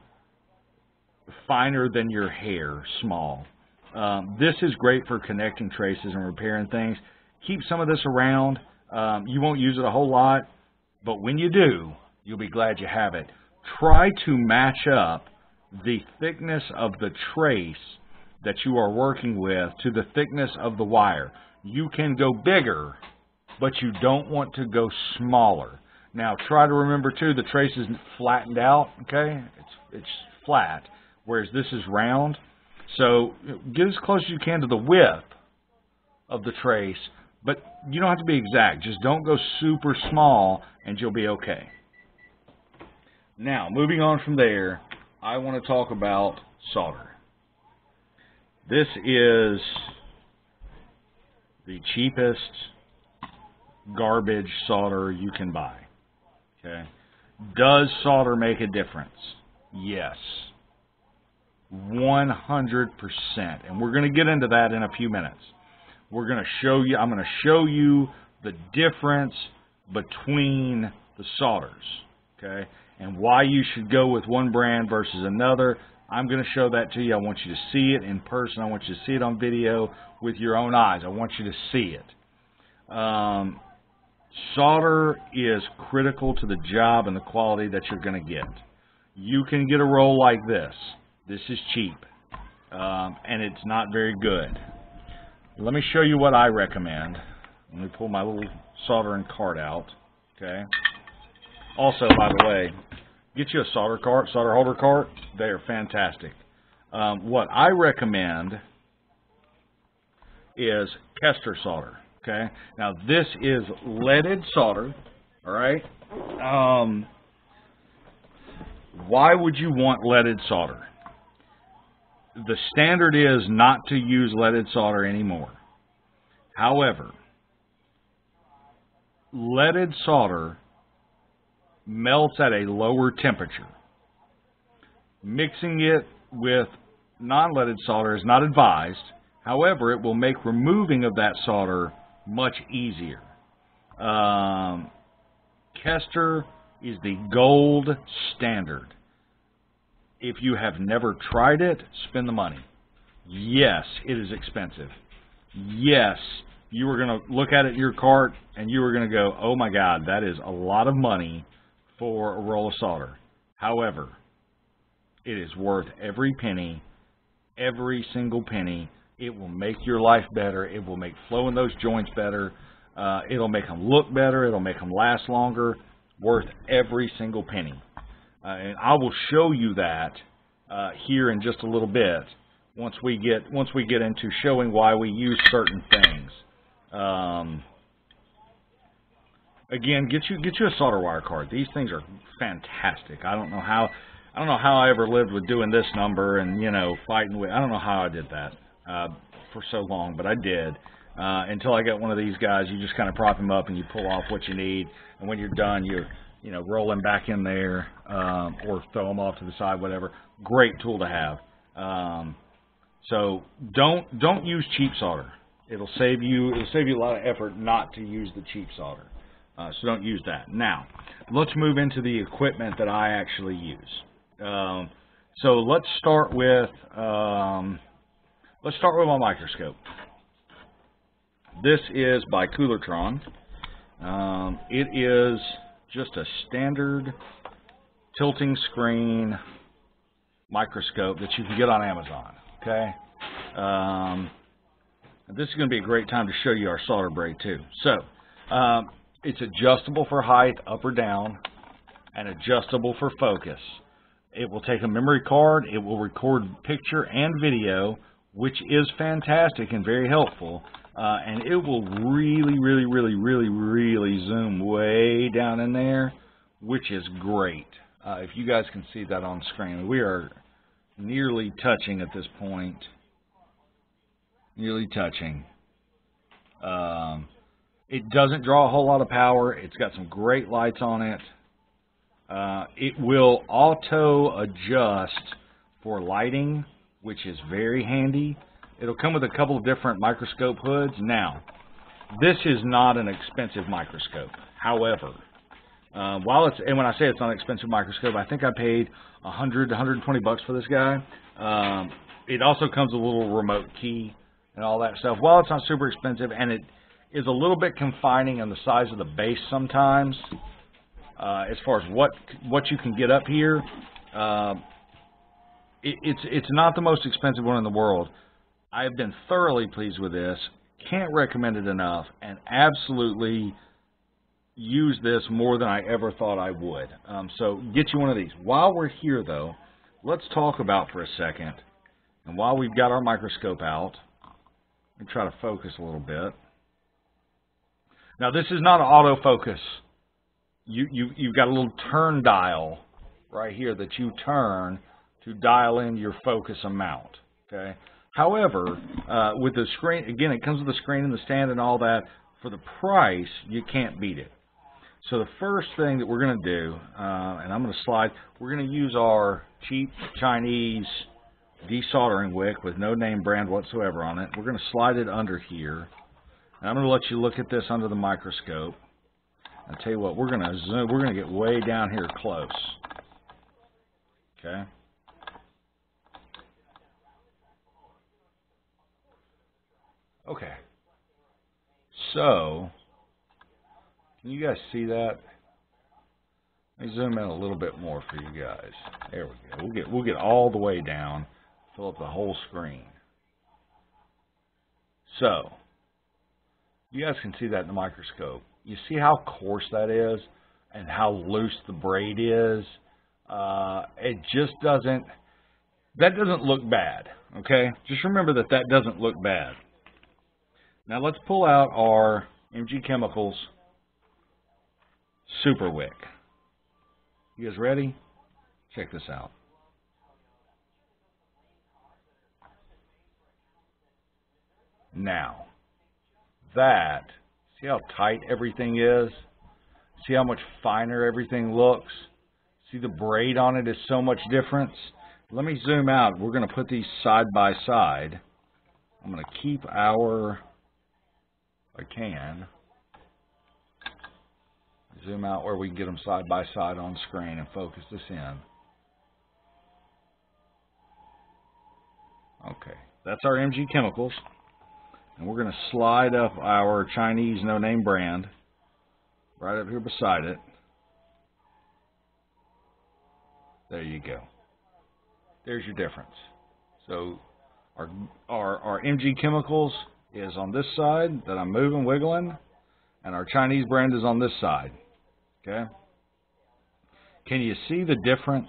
finer than your hair, small. Um, this is great for connecting traces and repairing things. Keep some of this around. Um, you won't use it a whole lot, but when you do, you'll be glad you have it try to match up the thickness of the trace that you are working with to the thickness of the wire. You can go bigger, but you don't want to go smaller. Now try to remember too, the trace is flattened out, okay? It's, it's flat, whereas this is round. So get as close as you can to the width of the trace, but you don't have to be exact. Just don't go super small and you'll be okay. Now, moving on from there, I want to talk about solder. This is the cheapest garbage solder you can buy. Okay. Does solder make a difference? Yes. 100%. And we're going to get into that in a few minutes. We're going to show you, I'm going to show you the difference between the solders, okay, and why you should go with one brand versus another. I'm going to show that to you. I want you to see it in person. I want you to see it on video with your own eyes. I want you to see it. Um, solder is critical to the job and the quality that you're going to get. You can get a roll like this. This is cheap, um, and it's not very good. Let me show you what I recommend. Let me pull my little soldering cart out. Okay. Also, by the way, get you a solder cart, solder holder cart. They are fantastic. Um, what I recommend is Kester solder. Okay. Now this is leaded solder. All right. Um, why would you want leaded solder? The standard is not to use leaded solder anymore. However, leaded solder melts at a lower temperature. Mixing it with non-leaded solder is not advised. However, it will make removing of that solder much easier. Um, Kester is the gold standard. If you have never tried it, spend the money. Yes, it is expensive. Yes, you were going to look at it in your cart and you were going to go, oh my God, that is a lot of money for a roll of solder. However, it is worth every penny, every single penny. It will make your life better. It will make flowing those joints better. Uh, it'll make them look better. It'll make them last longer. Worth every single penny. Uh, and I will show you that uh, here in just a little bit once we get once we get into showing why we use certain things. Um, again, get you get you a solder wire card. These things are fantastic. I don't know how I don't know how I ever lived with doing this number and you know fighting with. I don't know how I did that uh, for so long, but I did. Uh, until I got one of these guys, you just kind of prop him up and you pull off what you need, and when you're done, you you know roll him back in there um, or throw him off to the side, whatever. Great tool to have. Um, so don't don't use cheap solder. It'll save you it'll save you a lot of effort not to use the cheap solder. Uh, so don't use that. Now, let's move into the equipment that I actually use. Um, so let's start with um, let's start with my microscope. This is by Koolertron. Um, it is just a standard tilting screen microscope that you can get on Amazon. Okay. Um, this is going to be a great time to show you our solder braid too. So um, it's adjustable for height up or down and adjustable for focus. It will take a memory card. It will record picture and video, which is fantastic and very helpful. Uh, and it will really, really, really, really, really zoom way down in there, which is great. Uh, if you guys can see that on screen, we are nearly touching at this point. Nearly touching. Um, it doesn't draw a whole lot of power. It's got some great lights on it. Uh, it will auto adjust for lighting, which is very handy. It'll come with a couple of different microscope hoods. Now, this is not an expensive microscope. However, uh, while it's and when I say it's not an expensive microscope, I think I paid 100 to 120 bucks for this guy. Um, it also comes with a little remote key and all that stuff. While it's not super expensive and it is a little bit confining on the size of the base sometimes, uh, as far as what what you can get up here, uh, it, it's it's not the most expensive one in the world. I have been thoroughly pleased with this. Can't recommend it enough, and absolutely use this more than I ever thought I would. Um, so get you one of these. While we're here, though, let's talk about for a second, and while we've got our microscope out, let me try to focus a little bit. Now, this is not autofocus. You, you, you've got a little turn dial right here that you turn to dial in your focus amount. Okay. However, uh, with the screen, again, it comes with the screen and the stand and all that. for the price, you can't beat it. So the first thing that we're going to do, uh, and I'm going to slide, we're going to use our cheap Chinese desoldering wick with no name brand whatsoever on it. We're going to slide it under here. I'm going to let you look at this under the microscope. I'll tell you what, we're going to zoom, we're going to get way down here close. Okay. Okay. So, can you guys see that? Let me zoom in a little bit more for you guys. There we go. We'll get we'll get all the way down, fill up the whole screen. So, you guys can see that in the microscope. You see how coarse that is and how loose the braid is? Uh, it just doesn't, that doesn't look bad, okay? Just remember that that doesn't look bad. Now let's pull out our MG Chemicals Super Wick. You guys ready? Check this out. Now, that, see how tight everything is? See how much finer everything looks? See the braid on it is so much difference? Let me zoom out. We're going to put these side by side. I'm going to keep our, if I can, zoom out where we can get them side by side on screen and focus this in. Okay, that's our MG Chemicals. And we're going to slide up our Chinese no-name brand right up here beside it. There you go. There's your difference. So our, our, our MG Chemicals is on this side that I'm moving, wiggling, and our Chinese brand is on this side. Okay? Can you see the difference?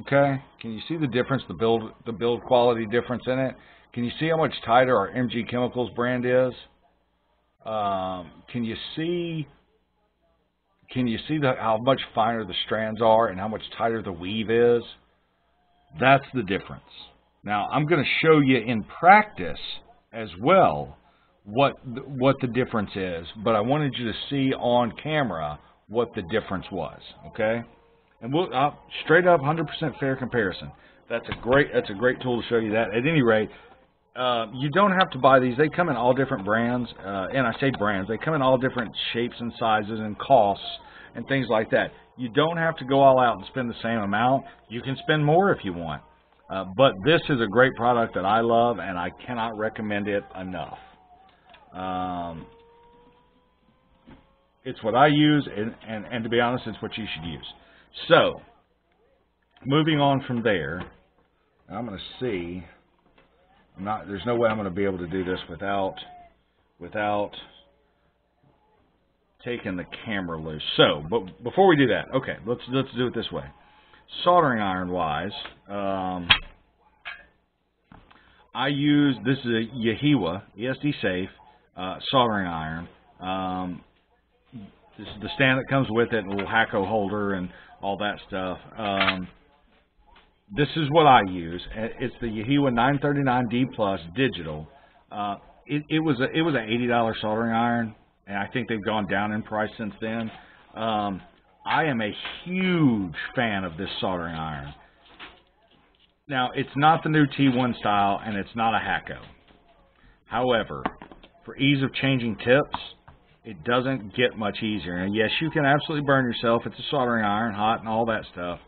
Okay? Can you see the difference, the build, the build quality difference in it? Can you see how much tighter our MG Chemicals brand is? Um, can you see can you see the, how much finer the strands are and how much tighter the weave is? That's the difference. Now, I'm going to show you in practice as well what what the difference is, but I wanted you to see on camera what the difference was, okay? And we'll uh, straight up 100% fair comparison. That's a great that's a great tool to show you that. At any rate, uh, you don't have to buy these. They come in all different brands, uh, and I say brands. They come in all different shapes and sizes and costs and things like that. You don't have to go all out and spend the same amount. You can spend more if you want. Uh, but this is a great product that I love, and I cannot recommend it enough. Um, it's what I use, and, and, and to be honest, it's what you should use. So, moving on from there, I'm going to see. I'm not. There's no way I'm going to be able to do this without without taking the camera loose. So, but before we do that, okay, let's let's do it this way. Soldering iron wise, um, I use this is a Yihua ESD safe uh, soldering iron. Um, this is the stand that comes with it, a little Hakko holder and all that stuff. Um, this is what I use. It's the Yihua 939D Plus digital. Uh, it, it was a, it was an eighty dollar soldering iron, and I think they've gone down in price since then. Um, I am a huge fan of this soldering iron. Now, it's not the new T1 style, and it's not a Hakko. However, for ease of changing tips, it doesn't get much easier. And yes, you can absolutely burn yourself. It's a soldering iron, hot and all that stuff.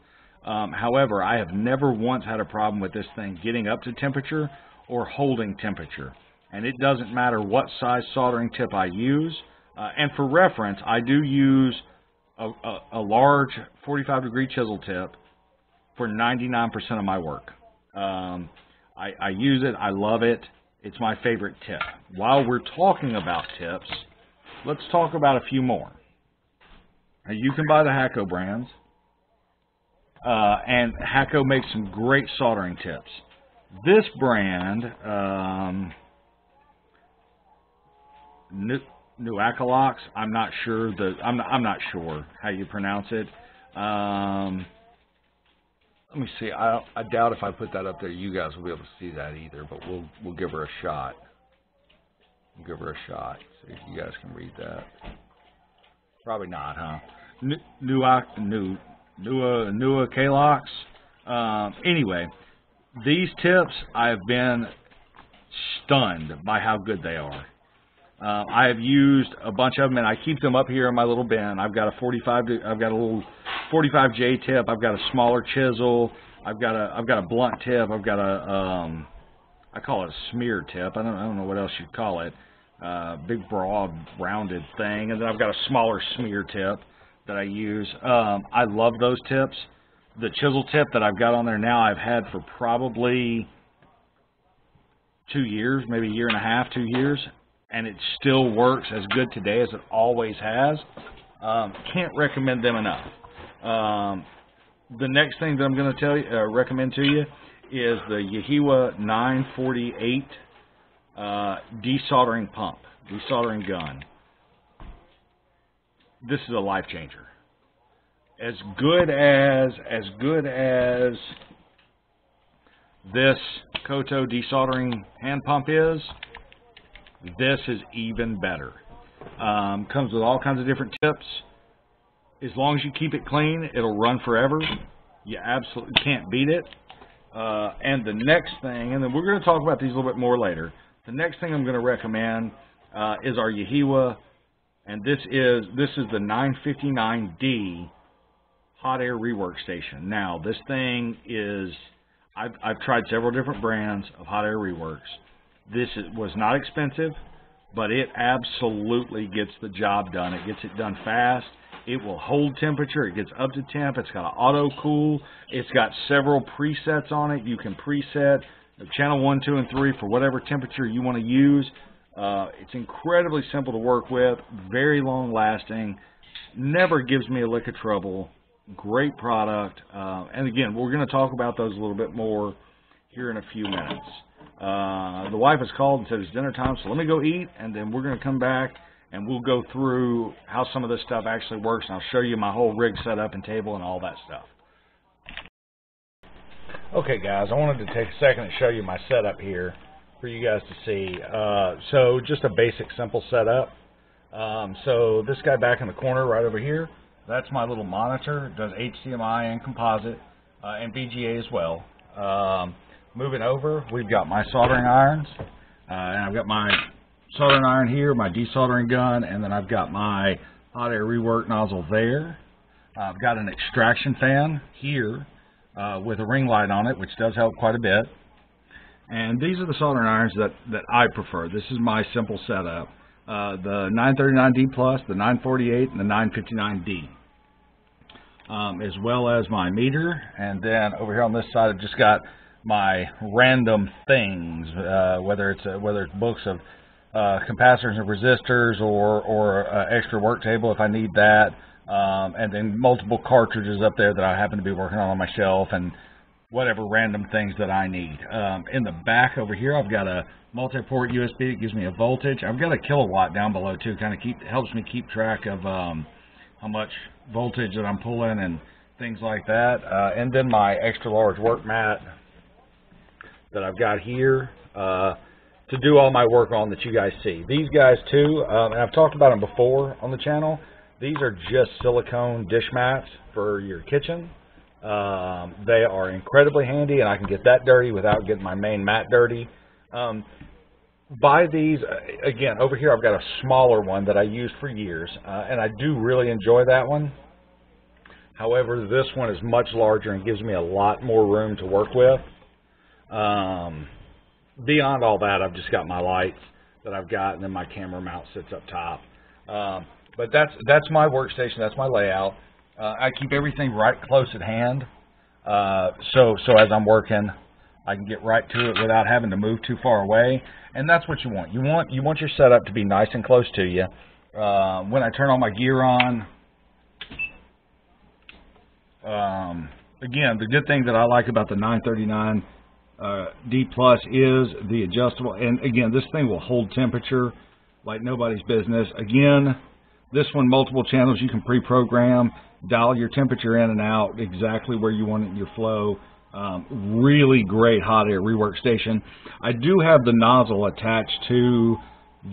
Um, however, I have never once had a problem with this thing getting up to temperature or holding temperature. And it doesn't matter what size soldering tip I use. Uh, and for reference, I do use a, a, a large 45 degree chisel tip for 99% of my work. Um, I, I use it. I love it. It's my favorite tip. While we're talking about tips, let's talk about a few more. Now, you can buy the Hakko brands. Uh, and Hakko makes some great soldering tips. This brand, um, Nuacalox, I'm not sure the I'm not, I'm not sure how you pronounce it. Um, let me see. I I doubt if I put that up there, you guys will be able to see that either. But we'll we'll give her a shot. Give her a shot. See if you guys can read that. Probably not, huh? New, new, new, Nua, Nua Kalox. Um, anyway, these tips I've been stunned by how good they are. Uh, I have used a bunch of them, and I keep them up here in my little bin. I've got a 45. I've got a little 45J tip. I've got a smaller chisel. I've got a I've got a blunt tip. I've got a um, I call it a smear tip. I don't I don't know what else you'd call it. Uh, big broad rounded thing, and then I've got a smaller smear tip that I use. Um, I love those tips. The chisel tip that I've got on there now, I've had for probably two years, maybe a year and a half, two years, and it still works as good today as it always has. Um, can't recommend them enough. Um, the next thing that I'm going to tell you, uh, recommend to you, is the Yihua 948 uh, desoldering pump, desoldering gun. This is a life changer. As good as as good as this Koto desoldering hand pump is, this is even better. Um, comes with all kinds of different tips. As long as you keep it clean, it'll run forever. You absolutely can't beat it. Uh, and the next thing, and then we're going to talk about these a little bit more later. The next thing I'm going to recommend uh, is our Yihua, and this is this is the 959D hot air rework station. Now, this thing is I've, I've tried several different brands of hot air reworks. This is, was not expensive, but it absolutely gets the job done. It gets it done fast. It will hold temperature. It gets up to temp. It's got an auto cool. It's got several presets on it. You can preset channel 1, 2, and 3 for whatever temperature you want to use. Uh, it's incredibly simple to work with, very long lasting, never gives me a lick of trouble. Great product. Uh, and again, we're going to talk about those a little bit more here in a few minutes. Uh, the wife has called and said it's dinner time, so let me go eat, and then we're going to come back and we'll go through how some of this stuff actually works, and I'll show you my whole rig setup and table and all that stuff. Okay, guys, I wanted to take a second and show you my setup here for you guys to see. Uh, so just a basic, simple setup. Um, so this guy back in the corner right over here, that's my little monitor. It does HDMI and composite uh, and VGA as well. Um, moving over, we've got my soldering irons, uh, and I've got my soldering iron here, my desoldering gun, and then I've got my hot air rework nozzle there. I've got an extraction fan here uh, with a ring light on it, which does help quite a bit. And these are the soldering irons that, that I prefer. This is my simple setup. Uh, the 939D Plus, the 948, and the 959D. Um, as well as my meter. And then over here on this side, I've just got my random things, uh, whether it's uh, whether it's books of uh, capacitors and resistors or or uh, extra work table if I need that, um, and then multiple cartridges up there that I happen to be working on on my shelf and whatever random things that I need. Um, in the back over here, I've got a multi-port USB that gives me a voltage. I've got a Kill A Watt down below too, kind of keep helps me keep track of um, how much voltage that I'm pulling and things like that. Uh, and then my extra large work mat that I've got here. Uh, to do all my work on that you guys see. These guys too, um, and I've talked about them before on the channel, these are just silicone dish mats for your kitchen. Um, they are incredibly handy, and I can get that dirty without getting my main mat dirty. Um, buy these, uh, again, over here I've got a smaller one that I used for years, uh, and I do really enjoy that one. However, this one is much larger and gives me a lot more room to work with. Um, beyond all that, I've just got my lights that I've got, and then my camera mount sits up top. Um, but that's that's my workstation. That's my layout. Uh, I keep everything right close at hand, uh, so so as I'm working, I can get right to it without having to move too far away. And that's what you want. You want you want your setup to be nice and close to you. Uh, when I turn all my gear on, um, again, the good thing that I like about the 939 uh, D Plus is the adjustable, and again, this thing will hold temperature like nobody's business. Again, this one, multiple channels, you can pre-program, dial your temperature in and out exactly where you want it in your flow. Um, really great hot air rework station. I do have the nozzle attached to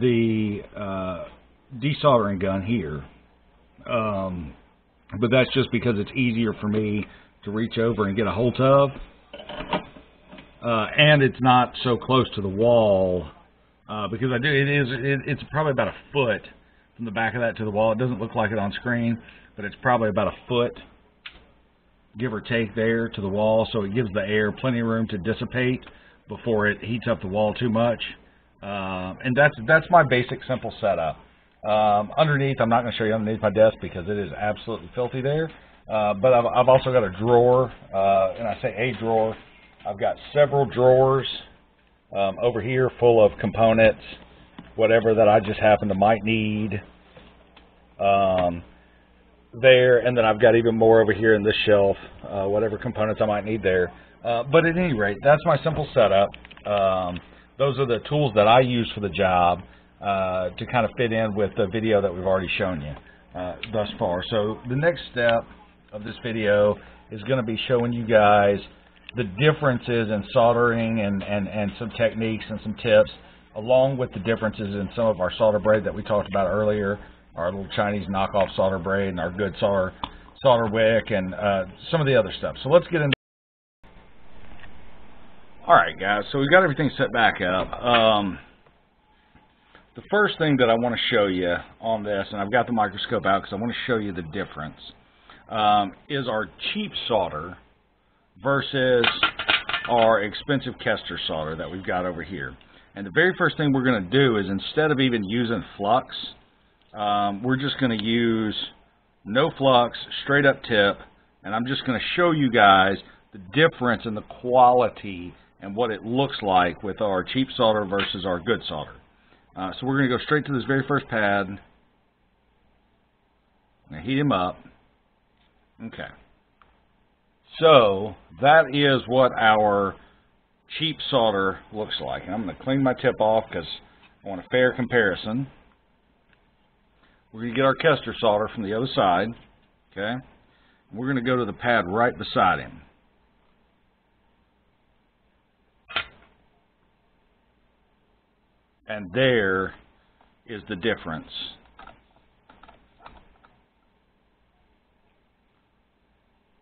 the uh, desoldering gun here. Um, but that's just because it's easier for me to reach over and get a hold of. Uh, and it's not so close to the wall uh, because I do. It is. It, it's probably about a foot from the back of that to the wall. It doesn't look like it on screen, but it's probably about a foot, give or take, there to the wall. So it gives the air plenty of room to dissipate before it heats up the wall too much. Uh, and that's that's my basic simple setup. Um, underneath, I'm not going to show you underneath my desk because it is absolutely filthy there. Uh, but I've, I've, also got a drawer, uh, and I say a drawer. I've got several drawers um, over here full of components, whatever that I just happen to might need. Um, there, and then I've got even more over here in this shelf, uh, whatever components I might need there. Uh, but at any rate, that's my simple setup. Um, those are the tools that I use for the job uh, to kind of fit in with the video that we've already shown you uh, thus far. So the next step of this video is going to be showing you guys the differences in soldering and, and, and some techniques and some tips, along with the differences in some of our solder braid that we talked about earlier, our little Chinese knockoff solder braid and our good solder, solder wick and uh, some of the other stuff. So let's get into all right, guys, so we got everything set back up. Um, the first thing that I want to show you on this, and I've got the microscope out because I want to show you the difference, um, is our cheap solder versus our expensive Kester solder that we've got over here. And the very first thing we're going to do is instead of even using flux, um, we're just going to use no flux, straight up tip, and I'm just going to show you guys the difference in the quality and what it looks like with our cheap solder versus our good solder. Uh, so we're going to go straight to this very first pad. and heat him up. Okay. So that is what our cheap solder looks like. I'm going to clean my tip off because I want a fair comparison. We're going to get our Kester solder from the other side. Okay. We're going to go to the pad right beside him. And there is the difference.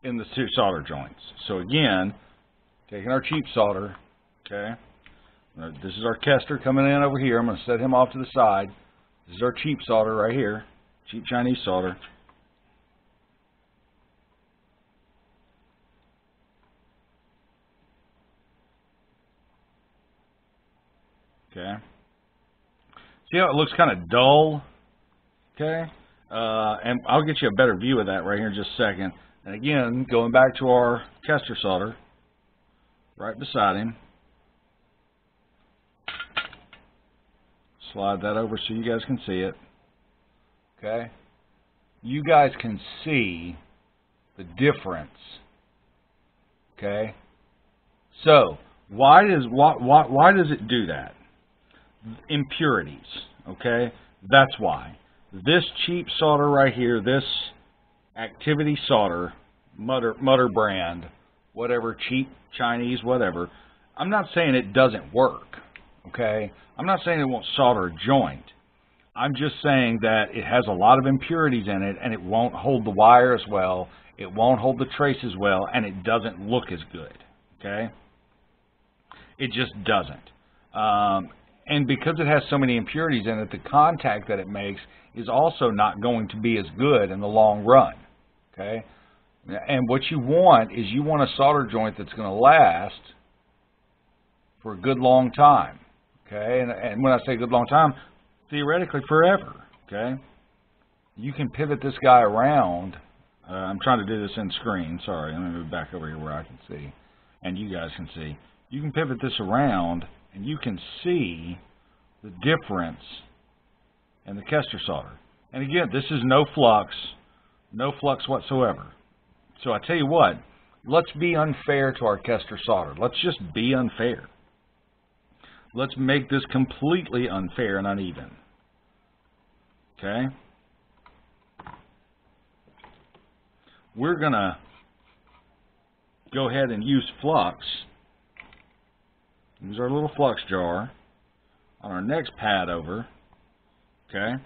in the two solder joints. So again, taking our cheap solder, okay, this is our Kester coming in over here. I'm going to set him off to the side. This is our cheap solder right here, cheap Chinese solder. Okay. See how it looks kind of dull? Okay. Uh, and I'll get you a better view of that right here in just a second. And again, going back to our Kester solder, right beside him. Slide that over so you guys can see it. Okay. You guys can see the difference. Okay. So, why does why, why, why does it do that? impurities, okay? That's why. This cheap solder right here, this activity solder, Mutter, Mutter brand, whatever, cheap, Chinese, whatever, I'm not saying it doesn't work, okay? I'm not saying it won't solder a joint. I'm just saying that it has a lot of impurities in it and it won't hold the wire as well, it won't hold the trace as well, and it doesn't look as good, okay? It just doesn't. Um, and because it has so many impurities in it, the contact that it makes is also not going to be as good in the long run. Okay? And what you want is you want a solder joint that's going to last for a good long time. Okay? And, and when I say good long time, theoretically forever. Okay? You can pivot this guy around. Uh, I'm trying to do this in screen. Sorry, let me move back over here where I can see. And you guys can see. You can pivot this around and you can see the difference in the Kester solder. And again, this is no flux, no flux whatsoever. So I tell you what, let's be unfair to our Kester solder. Let's just be unfair. Let's make this completely unfair and uneven. Okay? We're going to go ahead and use flux Use our little flux jar on our next pad over. okay?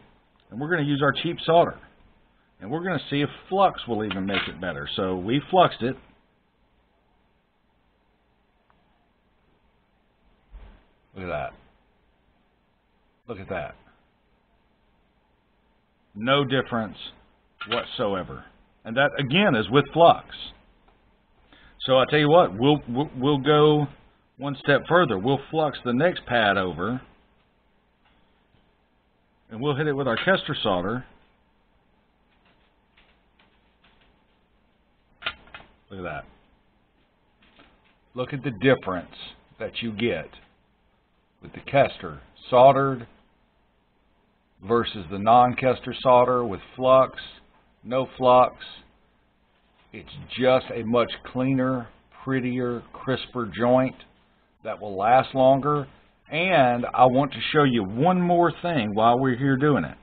And we're going to use our cheap solder. And we're going to see if flux will even make it better. So we fluxed it. Look at that. Look at that. No difference whatsoever. And that, again, is with flux. So I tell you what, we'll, we'll, go one step further. We'll flux the next pad over, and we'll hit it with our Kester solder. Look at that. Look at the difference that you get with the Kester soldered versus the non-Kester solder with flux, no flux. It's just a much cleaner, prettier, crisper joint that will last longer. And I want to show you one more thing while we're here doing it.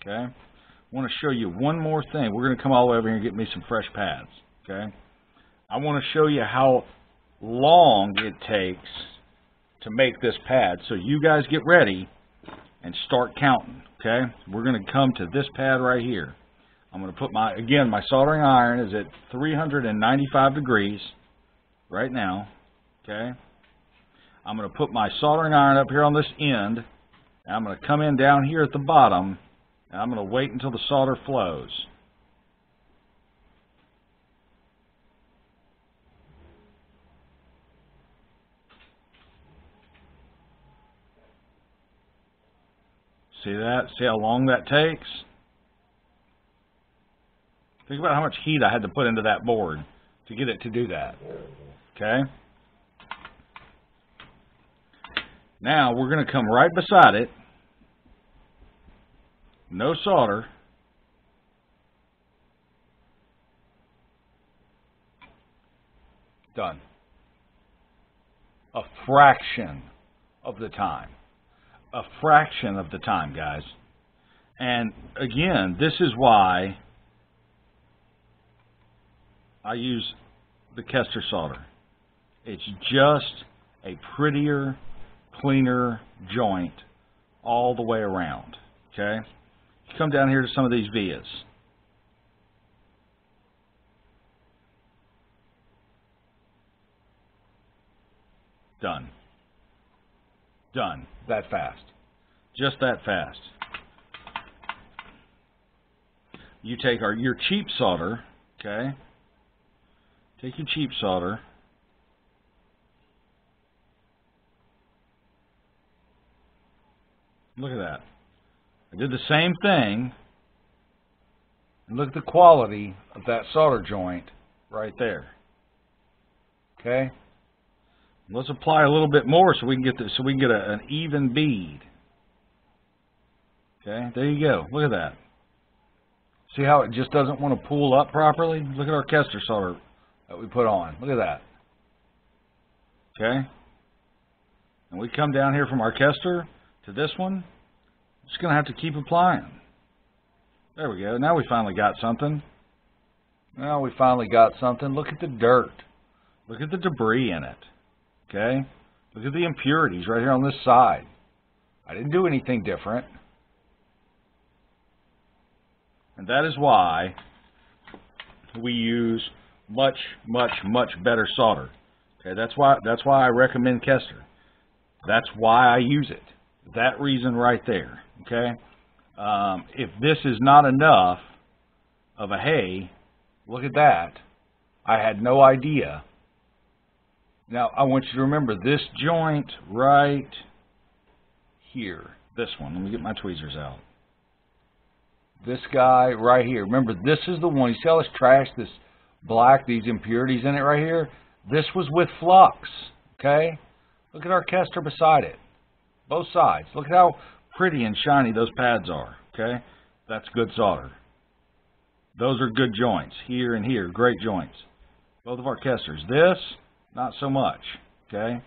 Okay? I want to show you one more thing. We're going to come all the way over here and get me some fresh pads. Okay? I want to show you how long it takes to make this pad. So you guys get ready and start counting. Okay? We're going to come to this pad right here. I'm going to put my, again, my soldering iron is at 395 degrees right now. Okay? I'm going to put my soldering iron up here on this end. And I'm going to come in down here at the bottom. And I'm going to wait until the solder flows. See that? See how long that takes? Think about how much heat I had to put into that board to get it to do that. Okay? Now we're going to come right beside it. No solder. Done. A fraction of the time. A fraction of the time, guys. And again, this is why I use the Kester solder. It's just a prettier, cleaner joint all the way around. Okay? Come down here to some of these vias. Done. Done. That fast. Just that fast. You take our your cheap solder, okay? Take your cheap solder. Look at that. I did the same thing. And look at the quality of that solder joint right there. Okay? Let's apply a little bit more so we can get the, so we can get a, an even bead. Okay, there you go. Look at that. See how it just doesn't want to pull up properly? Look at our Kester solder that we put on. Look at that. Okay? And we come down here from our Kester to this one. Just going to have to keep applying. There we go. Now we finally got something. Now we finally got something. Look at the dirt. Look at the debris in it. Okay? Look at the impurities right here on this side. I didn't do anything different. And that is why we use much, much, much better solder. Okay, that's why that's why I recommend Kester. That's why I use it. That reason right there. Okay, um, if this is not enough of a hay, look at that. I had no idea. Now I want you to remember this joint right here. This one. Let me get my tweezers out. This guy right here. Remember, this is the one. You see all this trash, this black, these impurities in it right here? This was with flux, okay? Look at our Kester beside it. Both sides. Look at how pretty and shiny those pads are, okay? That's good solder. Those are good joints. Here and here, great joints. Both of our Kesters. This, not so much, okay?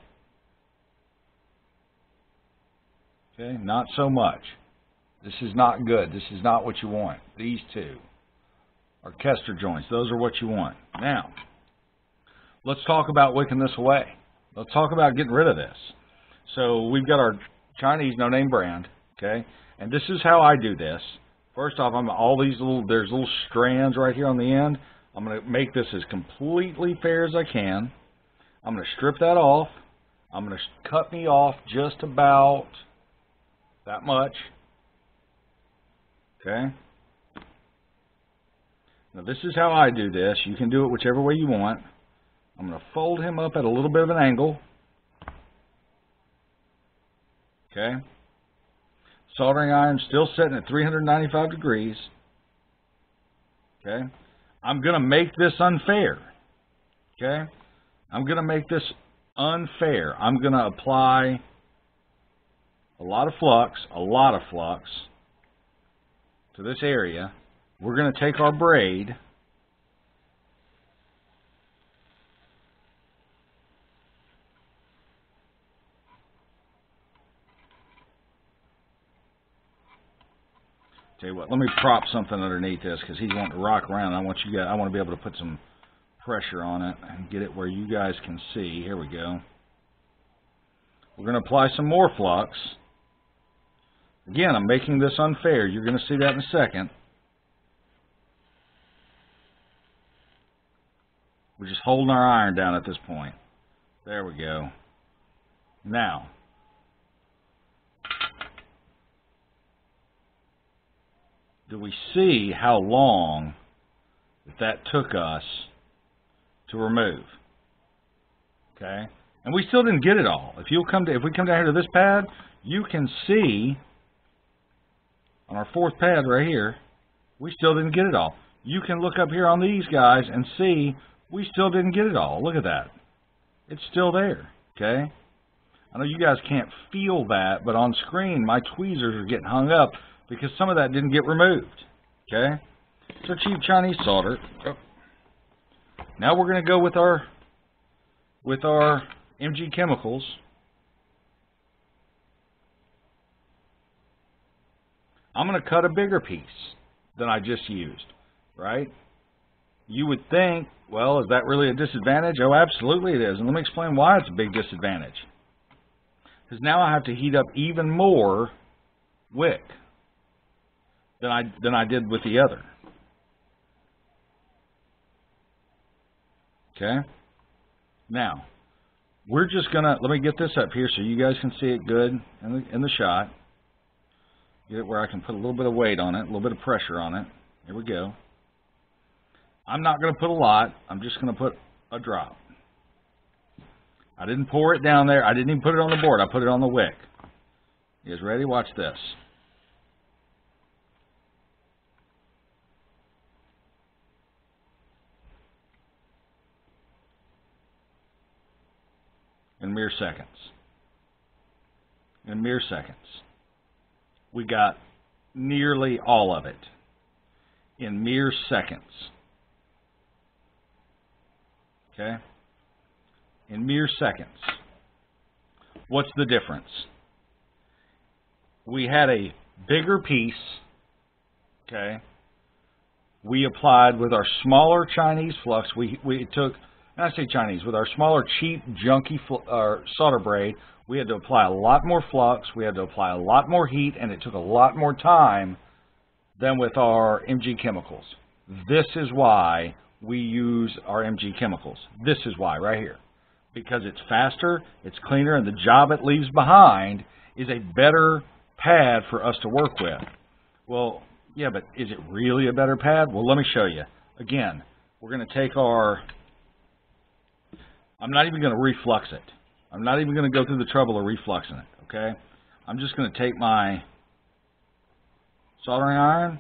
Okay, not so much. This is not good. This is not what you want. These two are Kester joints. Those are what you want. Now, let's talk about wicking this away. Let's talk about getting rid of this. So we've got our Chinese no-name brand, okay? And this is how I do this. First off, I'm all these little, there's little strands right here on the end. I'm going to make this as completely fair as I can. I'm going to strip that off. I'm going to cut me off just about that much. Okay. Now this is how I do this. You can do it whichever way you want. I'm going to fold him up at a little bit of an angle. Okay. Soldering iron still setting at 395 degrees. Okay. I'm going to make this unfair. Okay. I'm going to make this unfair. I'm going to apply a lot of flux, a lot of flux to this area. We're going to take our braid Tell you what, let me prop something underneath this because he's wanting to rock around. I want you guys, I want to be able to put some pressure on it and get it where you guys can see. Here we go. We're going to apply some more flux. Again, I'm making this unfair. You're going to see that in a second. We're just holding our iron down at this point. There we go. Now, do we see how long that that took us to remove? Okay? And we still didn't get it all. If you'll come to, if we come down here to this pad, you can see on our fourth pad right here, we still didn't get it all. You can look up here on these guys and see we still didn't get it all. Look at that. It's still there, okay? I know you guys can't feel that, but on screen, my tweezers are getting hung up because some of that didn't get removed. Okay? So cheap Chinese solder. Oh. Now we're going to go with our with our MG chemicals. I'm going to cut a bigger piece than I just used, right? You would think, well, is that really a disadvantage? Oh, absolutely it is. And let me explain why it's a big disadvantage. Because now I have to heat up even more wick than I than I did with the other. Okay? Now, we're just going to, let me get this up here so you guys can see it good in the, in the shot. Get it where I can put a little bit of weight on it, a little bit of pressure on it. Here we go. I'm not going to put a lot. I'm just going to put a drop. I didn't pour it down there. I didn't even put it on the board. I put it on the wick. You guys ready? Watch this. In mere seconds. In mere seconds. We got nearly all of it in mere seconds. Okay? In mere seconds. What's the difference? We had a bigger piece, okay? We applied with our smaller Chinese flux. We, we took I say Chinese, with our smaller, cheap, junky uh, solder braid, we had to apply a lot more flux, we had to apply a lot more heat, and it took a lot more time than with our MG chemicals. This is why we use our MG chemicals. This is why, right here. Because it's faster, it's cleaner, and the job it leaves behind is a better pad for us to work with. Well, yeah, but is it really a better pad? Well, let me show you. Again, we're going to take our I'm not even going to reflux it. I'm not even going to go through the trouble of refluxing it, okay? I'm just going to take my soldering iron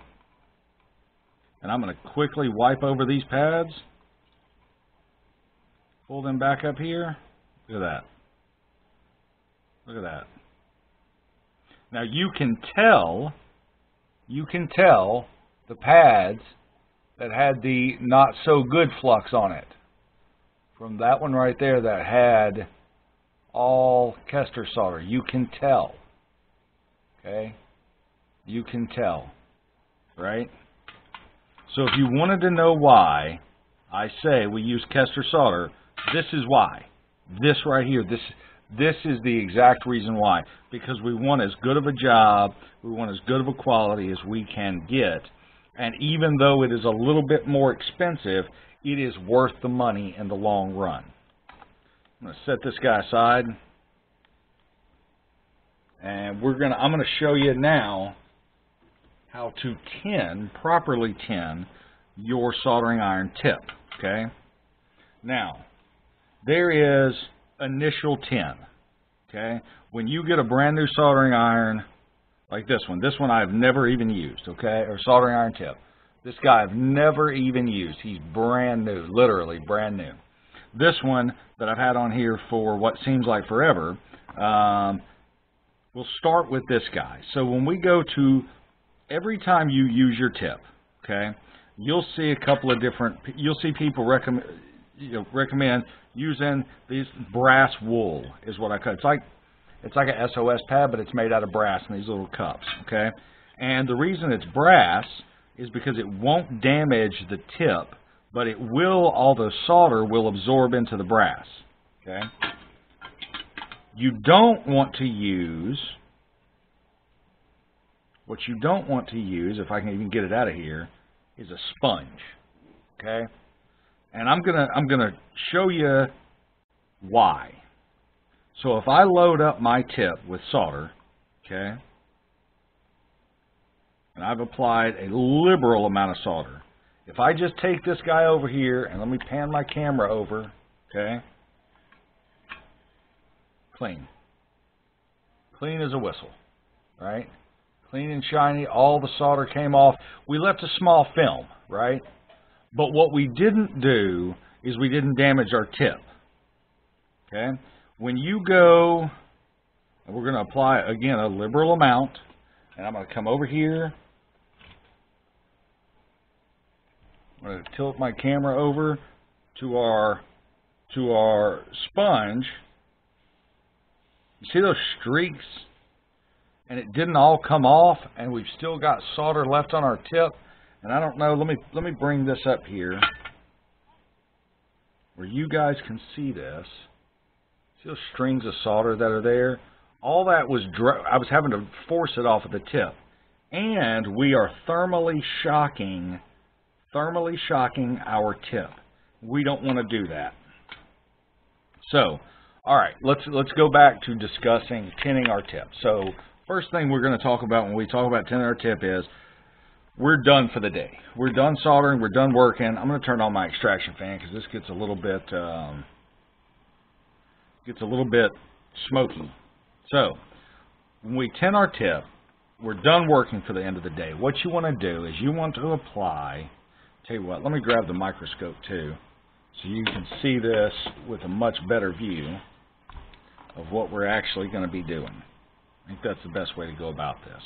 and I'm going to quickly wipe over these pads. Pull them back up here. Look at that. Look at that. Now you can tell, you can tell the pads that had the not so good flux on it from that one right there that had all Kester solder. You can tell. Okay? You can tell. Right? So if you wanted to know why I say we use Kester solder, this is why. This right here, this This is the exact reason why. Because we want as good of a job, we want as good of a quality as we can get. And even though it is a little bit more expensive, it is worth the money in the long run. I'm going to set this guy aside. And we're going to, I'm going to show you now how to tin, properly tin your soldering iron tip, okay? Now, there is initial tin, okay? When you get a brand new soldering iron, like this one, this one I've never even used, okay, or soldering iron tip. This guy I've never even used. He's brand new, literally brand new. This one that I've had on here for what seems like forever, um, we'll start with this guy. So when we go to, every time you use your tip, okay, you'll see a couple of different, you'll see people recommend, you know, recommend using these brass wool is what I it. It's like, it's like a SOS pad, but it's made out of brass in these little cups, okay? And the reason it's brass is because it won't damage the tip, but it will, all the solder will absorb into the brass, okay? You don't want to use, what you don't want to use, if I can even get it out of here, is a sponge, okay? And I'm gonna I'm gonna show you why. So if I load up my tip with solder, okay, and I've applied a liberal amount of solder. If I just take this guy over here and let me pan my camera over, okay, clean. Clean as a whistle, right? clean and shiny. All the solder came off. We left a small film, right? But what we didn't do is we didn't damage our tip. Okay? When you go, we're going to apply, again, a liberal amount. And I'm going to come over here. I'm going to tilt my camera over to our to our sponge. You see those streaks? And it didn't all come off and we've still got solder left on our tip. And I don't know let me let me bring this up here where you guys can see this. See those strings of solder that are there? All that was I was having to force it off of the tip. And we are thermally shocking thermally shocking our tip we don't want to do that so all right let's let's go back to discussing tinning our tip so First thing we're going to talk about when we talk about tinning our tip is we're done for the day. We're done soldering. We're done working. I'm going to turn on my extraction fan because this gets a little bit um, gets a little bit smoky. So when we tin our tip, we're done working for the end of the day. What you want to do is you want to apply. Tell you what, let me grab the microscope too, so you can see this with a much better view of what we're actually going to be doing. I think that's the best way to go about this.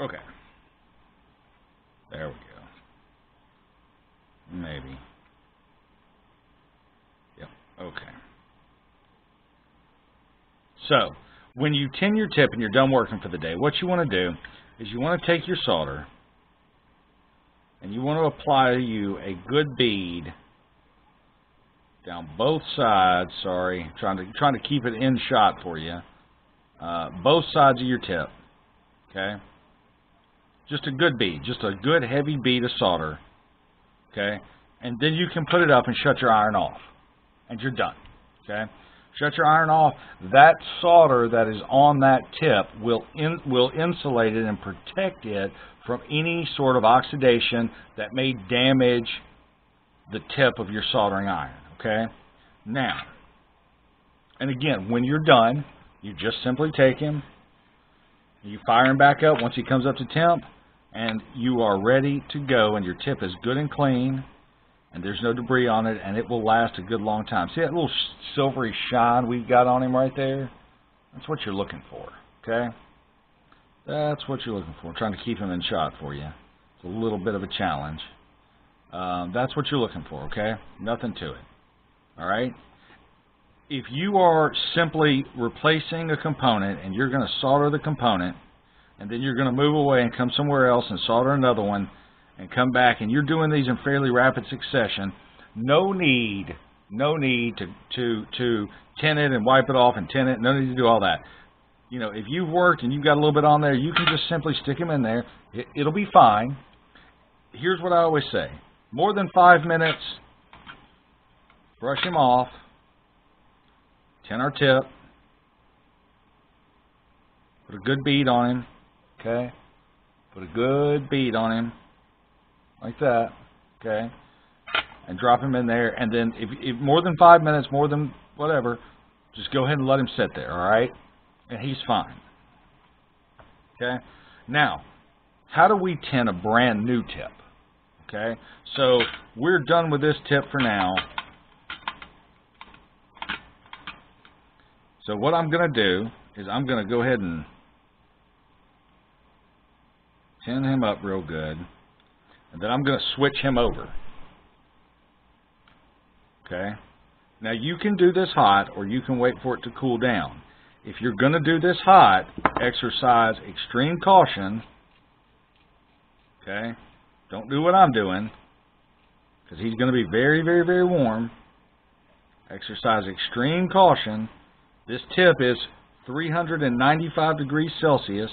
Okay. There we go. Maybe. Yep, okay. So, when you tin your tip and you're done working for the day, what you want to do is you want to take your solder and you want to apply you a good bead down both sides, sorry, trying to trying to keep it in shot for you. Uh, both sides of your tip, okay? Just a good bead, just a good heavy bead of solder okay? And then you can put it up and shut your iron off, and you're done, okay? Shut your iron off. That solder that is on that tip will in, will insulate it and protect it from any sort of oxidation that may damage the tip of your soldering iron, okay? Now, and again, when you're done, you just simply take him, you fire him back up once he comes up to temp, and you are ready to go and your tip is good and clean and there's no debris on it and it will last a good long time. See that little silvery shine we've got on him right there? That's what you're looking for, okay? That's what you're looking for, trying to keep him in shot for you. It's a little bit of a challenge. Um, that's what you're looking for, okay? Nothing to it. All right? If you are simply replacing a component and you're going to solder the component, and then you're going to move away and come somewhere else and solder another one and come back, and you're doing these in fairly rapid succession, no need, no need to, to, to tin it and wipe it off and tin it. No need to do all that. You know, if you've worked and you've got a little bit on there, you can just simply stick them in there. It, it'll be fine. Here's what I always say. More than five minutes, brush them off, tin our tip, put a good bead on him, okay? Put a good bead on him, like that, okay? And drop him in there, and then if, if more than five minutes, more than whatever, just go ahead and let him sit there, all right? And he's fine. Okay? Now, how do we tin a brand new tip? Okay? So, we're done with this tip for now. So what I'm going to do is I'm going to go ahead and tin him up real good. And then I'm going to switch him over. Okay? Now you can do this hot or you can wait for it to cool down. If you're going to do this hot, exercise extreme caution. Okay? Don't do what I'm doing because he's going to be very, very, very warm. Exercise extreme caution. This tip is 395 degrees Celsius.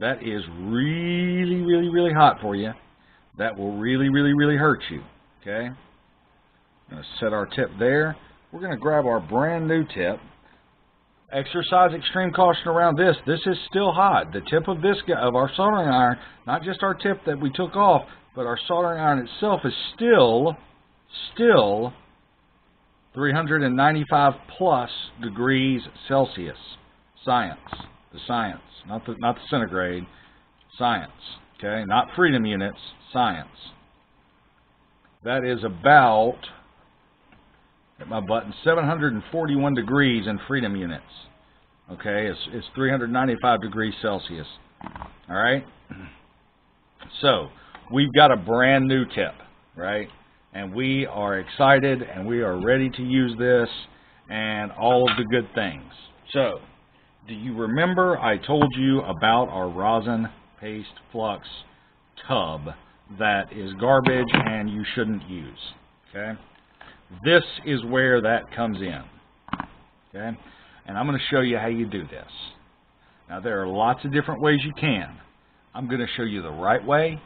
That is really, really, really hot for you. That will really, really, really hurt you. Okay? I'm going to set our tip there. We're going to grab our brand new tip. Exercise extreme caution around this. This is still hot. The tip of this of our soldering iron, not just our tip that we took off, but our soldering iron itself is still, still 395 plus degrees Celsius. Science. The science. Not the, not the centigrade. Science. Okay? Not freedom units. Science. That is about at my button, 741 degrees in freedom units. Okay, it's, it's 395 degrees Celsius. All right? So, we've got a brand new tip, right? And we are excited and we are ready to use this and all of the good things. So, do you remember I told you about our rosin paste flux tub that is garbage and you shouldn't use? Okay? This is where that comes in. Okay? And I'm going to show you how you do this. Now, there are lots of different ways you can. I'm going to show you the right way.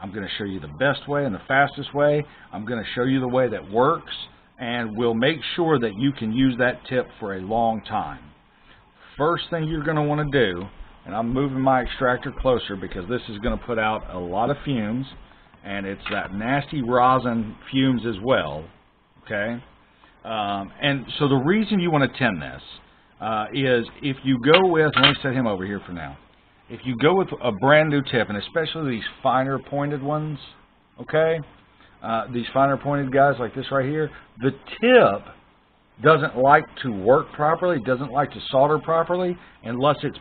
I'm going to show you the best way and the fastest way. I'm going to show you the way that works, and we'll make sure that you can use that tip for a long time. First thing you're going to want to do, and I'm moving my extractor closer because this is going to put out a lot of fumes, and it's that nasty rosin fumes as well okay? Um, and so the reason you want to tend this uh, is if you go with, let me set him over here for now. If you go with a brand new tip, and especially these finer pointed ones, okay, uh, these finer pointed guys like this right here, the tip doesn't like to work properly, doesn't like to solder properly unless it's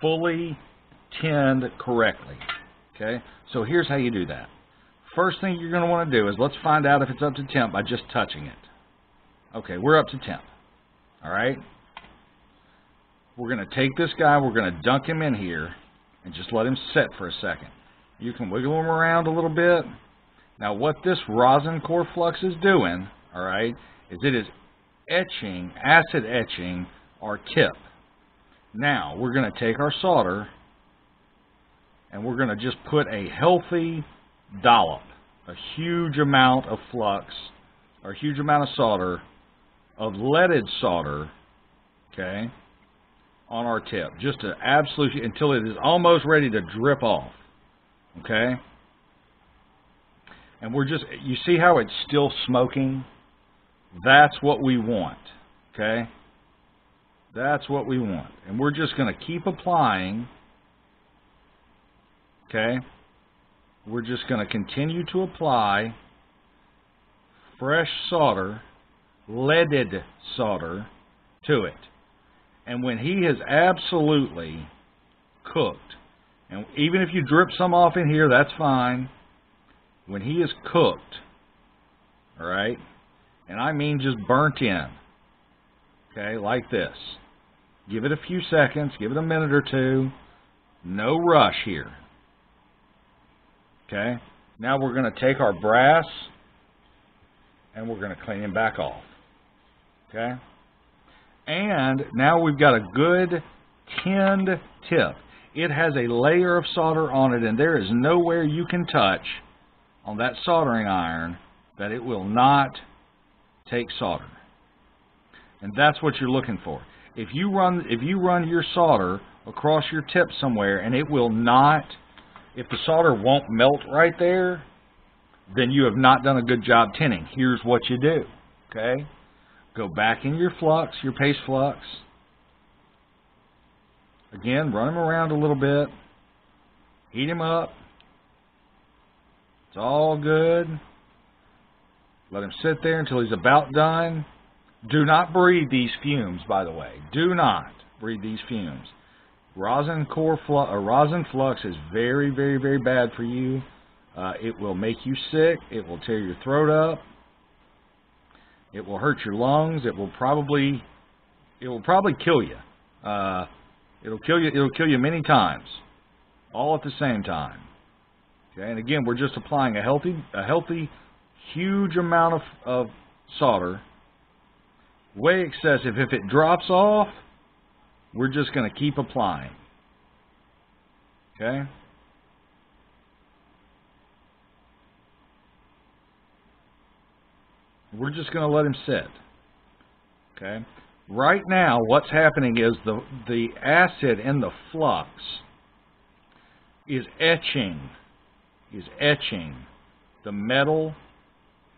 fully tinned correctly. Okay, so here's how you do that. First thing you're going to want to do is let's find out if it's up to temp by just touching it. Okay, we're up to temp. All right? We're going to take this guy, we're going to dunk him in here, and just let him set for a second. You can wiggle him around a little bit. Now, what this rosin core flux is doing, all right, is it is etching, acid etching our tip. Now, we're going to take our solder, and we're going to just put a healthy dollop, a huge amount of flux, or a huge amount of solder, of leaded solder, okay, on our tip, just to absolutely, until it is almost ready to drip off, okay? And we're just, you see how it's still smoking? That's what we want, okay? That's what we want. And we're just going to keep applying, okay? we're just going to continue to apply fresh solder, leaded solder, to it. And when he is absolutely cooked, and even if you drip some off in here, that's fine, when he is cooked, all right, and I mean just burnt in, okay, like this. Give it a few seconds, give it a minute or two. No rush here. Okay? Now we're going to take our brass and we're going to clean him back off. Okay? And now we've got a good tinned tip. It has a layer of solder on it, and there is nowhere you can touch on that soldering iron that it will not take solder. And that's what you're looking for. If you run if you run your solder across your tip somewhere and it will not if the solder won't melt right there, then you have not done a good job tinning. Here's what you do. Okay? Go back in your flux, your paste flux. Again, run him around a little bit. Heat him up. It's all good. Let him sit there until he's about done. Do not breathe these fumes, by the way. Do not breathe these fumes. Rosin core flux, or rosin flux is very, very, very bad for you. Uh, it will make you sick. It will tear your throat up. It will hurt your lungs. It will probably, it will probably kill you. Uh, it'll kill you. It'll kill you many times, all at the same time. Okay, and again, we're just applying a healthy, a healthy, huge amount of, of solder, way excessive. If it drops off, we're just going to keep applying. Okay? We're just going to let him sit. Okay? Right now, what's happening is the, the acid in the flux is etching, is etching the metal,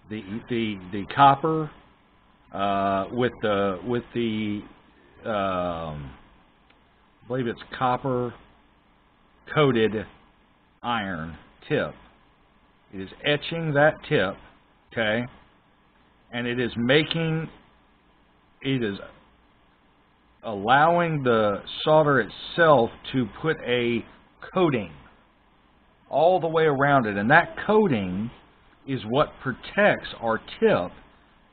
the, the, the copper, uh, with the, with the, um, I believe it's copper coated iron tip. It is etching that tip, okay? And it is making, it is allowing the solder itself to put a coating all the way around it. And that coating is what protects our tip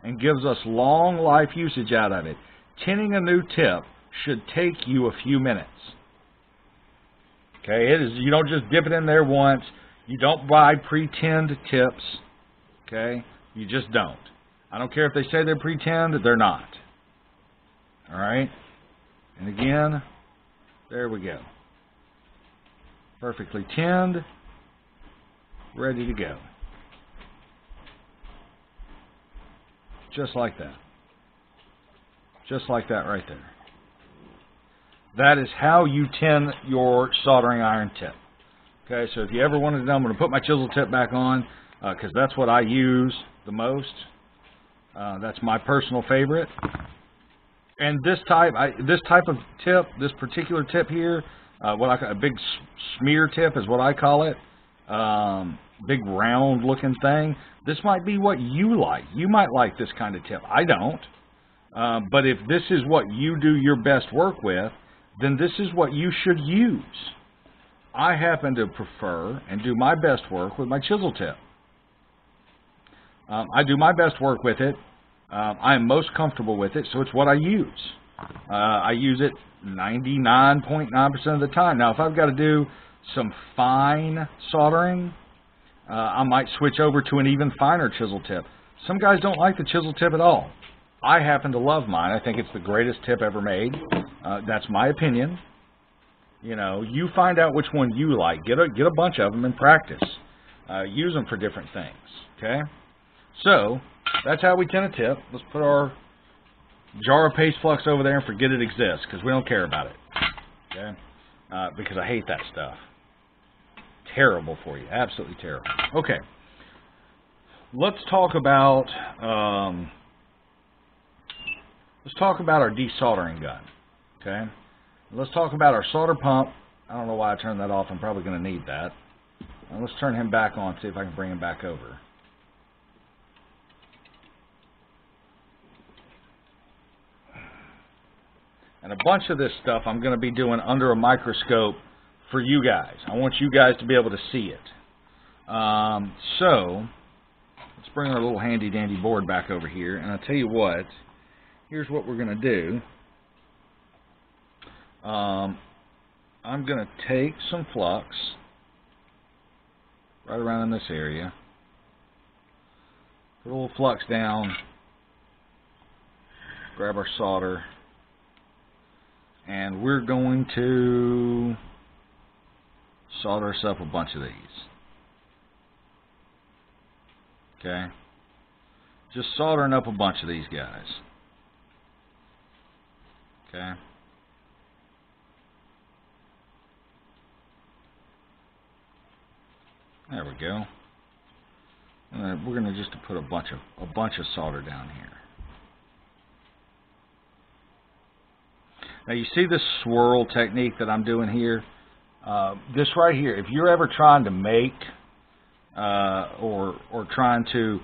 and gives us long life usage out of it. Tinning a new tip should take you a few minutes. Okay, it is you don't just dip it in there once. You don't buy pre-tinned tips. Okay, you just don't. I don't care if they say they're pre-tinned, they're not. All right? And again, there we go. Perfectly tinned, ready to go. Just like that. Just like that right there. That is how you tin your soldering iron tip. Okay, so if you ever wanted to know, I'm going to put my chisel tip back on because uh, that's what I use the most. Uh, that's my personal favorite. And this type, I, this type of tip, this particular tip here, uh, what I a big smear tip is what I call it. Um, big round looking thing. This might be what you like. You might like this kind of tip. I don't. Uh, but if this is what you do your best work with, then this is what you should use. I happen to prefer and do my best work with my chisel tip. Um, I do my best work with it. Um, I am most comfortable with it, so it's what I use. Uh, I use it 99.9% .9 of the time. Now, if I've got to do some fine soldering, uh, I might switch over to an even finer chisel tip. Some guys don't like the chisel tip at all. I happen to love mine. I think it's the greatest tip ever made. Uh, that's my opinion. You know, you find out which one you like. Get a get a bunch of them and practice. Uh, use them for different things. Okay. So that's how we tin a tip. Let's put our jar of paste flux over there and forget it exists because we don't care about it. Okay? Uh, because I hate that stuff. Terrible for you. Absolutely terrible. Okay. Let's talk about um, let's talk about our desoldering gun. Okay. Let's talk about our solder pump. I don't know why I turned that off. I'm probably going to need that. Let's turn him back on. See if I can bring him back over. And a bunch of this stuff I'm going to be doing under a microscope for you guys. I want you guys to be able to see it. Um, so, let's bring our little handy dandy board back over here, and I'll tell you what, here's what we're going to do. Um, I'm going to take some flux right around in this area, put a little flux down, grab our solder, and we're going to solder up a bunch of these. Okay? Just soldering up a bunch of these guys. Okay? There we go. We're going to just put a bunch of a bunch of solder down here. Now you see this swirl technique that I'm doing here? Uh, this right here, if you're ever trying to make uh, or, or trying to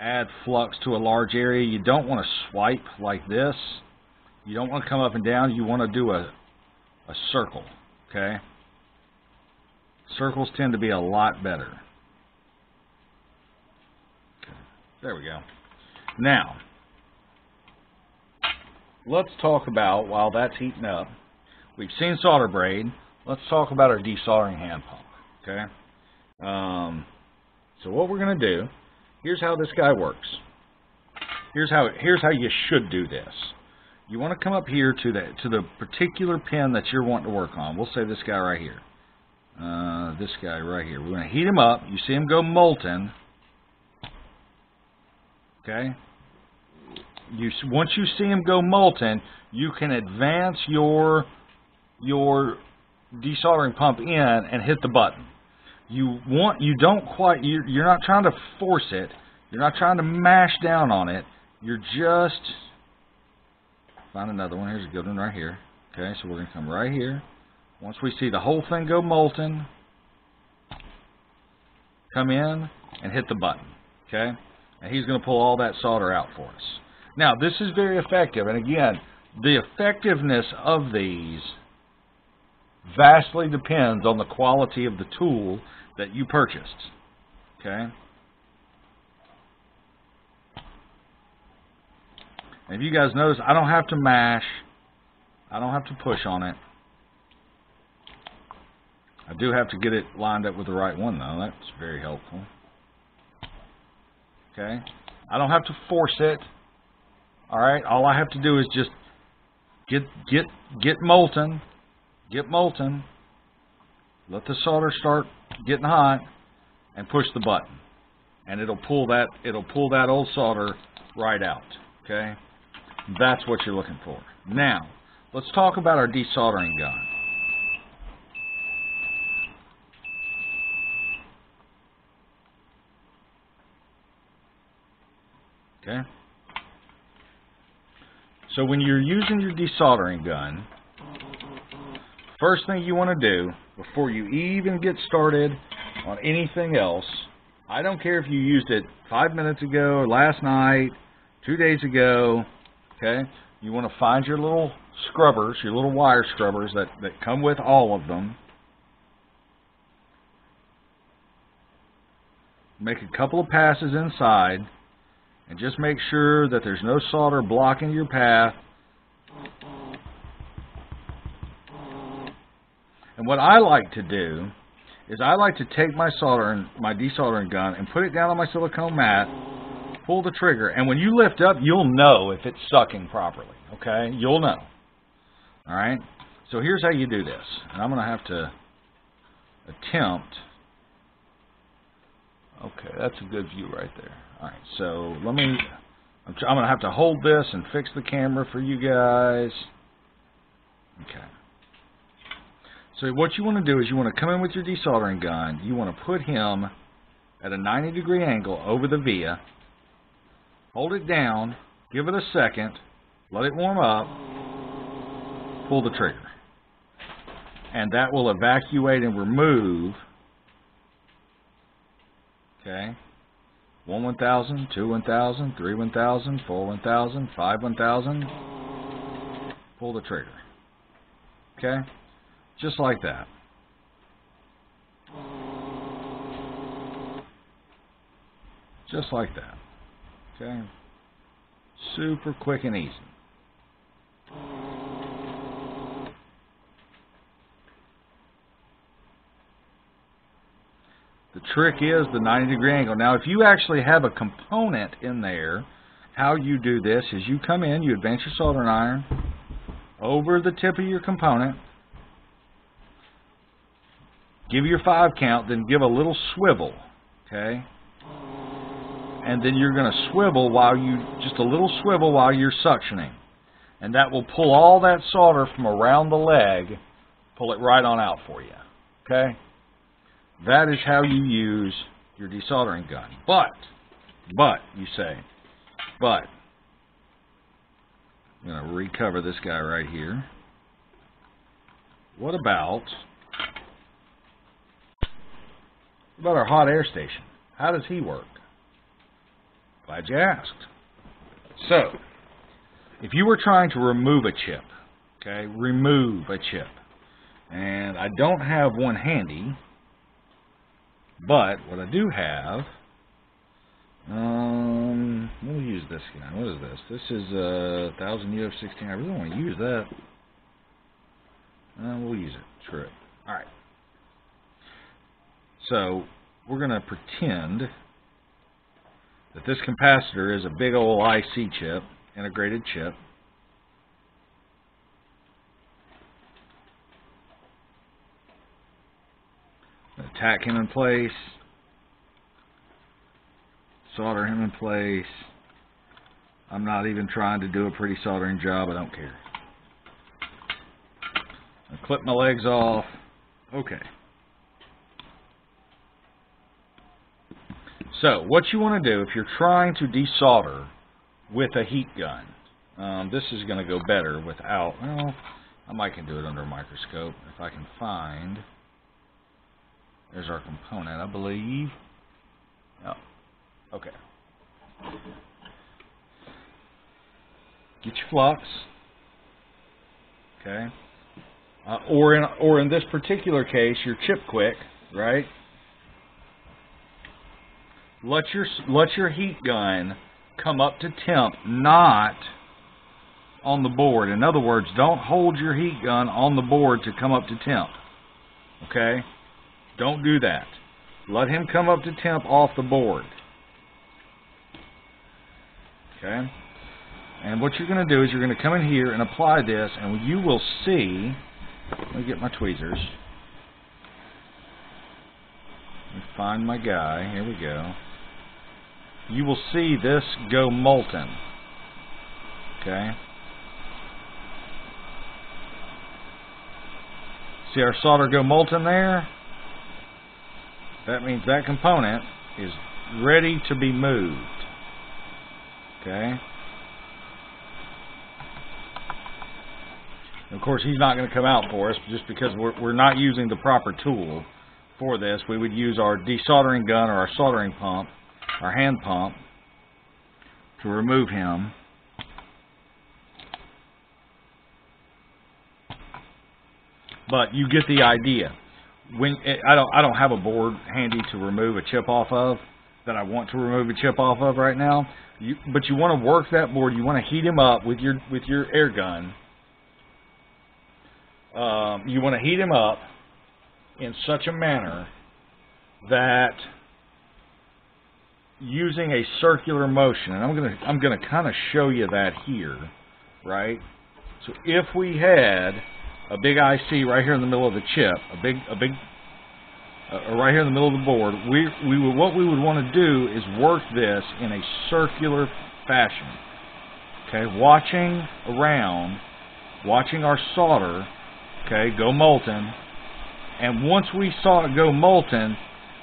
add flux to a large area, you don't want to swipe like this. You don't want to come up and down. You want to do a, a circle, okay? Circles tend to be a lot better. Okay, there we go. Now, let's talk about, while that's heating up, we've seen solder braid. Let's talk about our desoldering hand pump, okay? Um, so what we're going to do, here's how this guy works. Here's how here's how you should do this. You want to come up here to the to the particular pin that you're wanting to work on. We'll say this guy right here. Uh, this guy right here. We're going to heat him up. You see him go molten. Okay. You once you see them go molten, you can advance your your desoldering pump in and hit the button. You want you don't quite you you're not trying to force it. You're not trying to mash down on it. You're just find another one. Here's a good one right here. Okay, so we're gonna come right here. Once we see the whole thing go molten, come in and hit the button. Okay, and he's gonna pull all that solder out for us. Now this is very effective, and again, the effectiveness of these vastly depends on the quality of the tool that you purchased. Okay? And if you guys notice, I don't have to mash. I don't have to push on it. I do have to get it lined up with the right one, though. That's very helpful. Okay? I don't have to force it. All right? All I have to do is just get get get molten get molten, let the solder start getting hot, and push the button. And it'll pull that it'll pull that old solder right out. Okay? That's what you're looking for. Now, let's talk about our desoldering gun. Okay? So when you're using your desoldering gun, First thing you want to do before you even get started on anything else, I don't care if you used it five minutes ago, or last night, two days ago, okay? You want to find your little scrubbers, your little wire scrubbers that, that come with all of them. Make a couple of passes inside and just make sure that there's no solder blocking your path And what I like to do is I like to take my soldering, my desoldering gun and put it down on my silicone mat, pull the trigger, and when you lift up, you'll know if it's sucking properly, okay? You'll know. All right? So here's how you do this. And I'm going to have to attempt. Okay, that's a good view right there. All right, so let me, I'm, I'm going to have to hold this and fix the camera for you guys. Okay. So what you want to do is you want to come in with your desoldering gun. You want to put him at a 90 degree angle over the via. Hold it down. Give it a second. Let it warm up. Pull the trigger. And that will evacuate and remove. Okay. 1 1000, 2 1000, 3 1000, 4 1000, 5 1000. Pull the trigger. Okay? Just like that. Just like that. Okay? Super quick and easy. The trick is the 90 degree angle. Now, if you actually have a component in there, how you do this is you come in, you advance your soldering iron over the tip of your component, give your five count, then give a little swivel, okay? And then you're going to swivel while you, just a little swivel while you're suctioning. And that will pull all that solder from around the leg, pull it right on out for you, okay? That is how you use your desoldering gun. But, but, you say, but, I'm going to recover this guy right here. What about, what about our hot air station? How does he work? Glad you asked. So, if you were trying to remove a chip, okay, remove a chip, and I don't have one handy, but what I do have, um, we'll use this guy. What is this? This is a uh, 1000 UF16. I really want to use that. Uh, we'll use it. Screw it. All right. So we're going to pretend that this capacitor is a big old IC chip, integrated chip. Tack him in place. Solder him in place. I'm not even trying to do a pretty soldering job. I don't care. I clip my legs off. Okay. So, what you want to do if you're trying to desolder with a heat gun, um, this is going to go better without, well, I might can do it under a microscope if I can find there's our component, I believe. Oh, okay. Get your flux. Okay. Uh, or in or in this particular case, your Chip Quik, right? Let your let your heat gun come up to temp, not on the board. In other words, don't hold your heat gun on the board to come up to temp. Okay? Don't do that. Let him come up to temp off the board. Okay? And what you're going to do is you're going to come in here and apply this, and you will see, let me get my tweezers. Let me find my guy. Here we go. You will see this go molten. Okay? See our solder go molten there? That means that component is ready to be moved. Okay? Of course, he's not going to come out for us just because we're, we're not using the proper tool for this. We would use our desoldering gun or our soldering pump, our hand pump, to remove him. But you get the idea when eh, I don't I don't have a board handy to remove a chip off of that I want to remove a chip off of right now. You, but you want to work that board. You want to heat him up with your with your air gun. Um, you want to heat him up in such a manner that using a circular motion, and I'm gonna I'm gonna kind of show you that here, right? So if we had a big IC right here in the middle of the chip, a big, a big, uh, right here in the middle of the board. We, we would, what we would want to do is work this in a circular fashion. Okay, watching around, watching our solder, okay, go molten, and once we saw it go molten,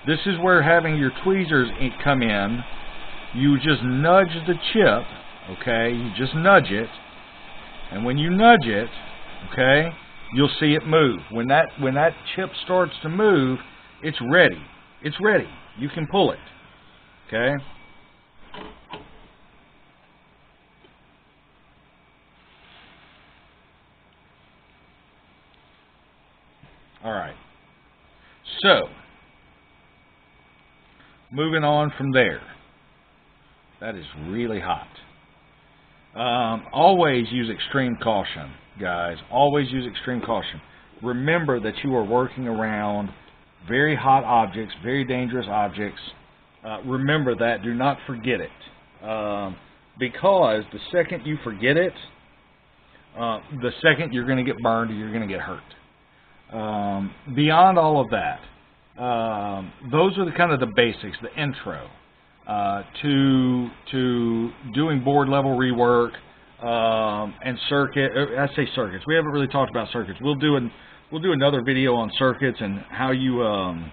this is where having your tweezers come in. You just nudge the chip, okay, you just nudge it, and when you nudge it, okay, you'll see it move. When that when that chip starts to move, it's ready. It's ready. You can pull it. Okay? All right. So, moving on from there. That is really hot. Um, always use extreme caution, guys. Always use extreme caution. Remember that you are working around very hot objects, very dangerous objects. Uh, remember that. Do not forget it. Um, because the second you forget it, uh, the second you're going to get burned or you're going to get hurt. Um, beyond all of that, um, those are the kind of the basics, the intro uh, to to doing board level rework um, and circuit. Uh, I say circuits. We haven't really talked about circuits. We'll do an we'll do another video on circuits and how you um,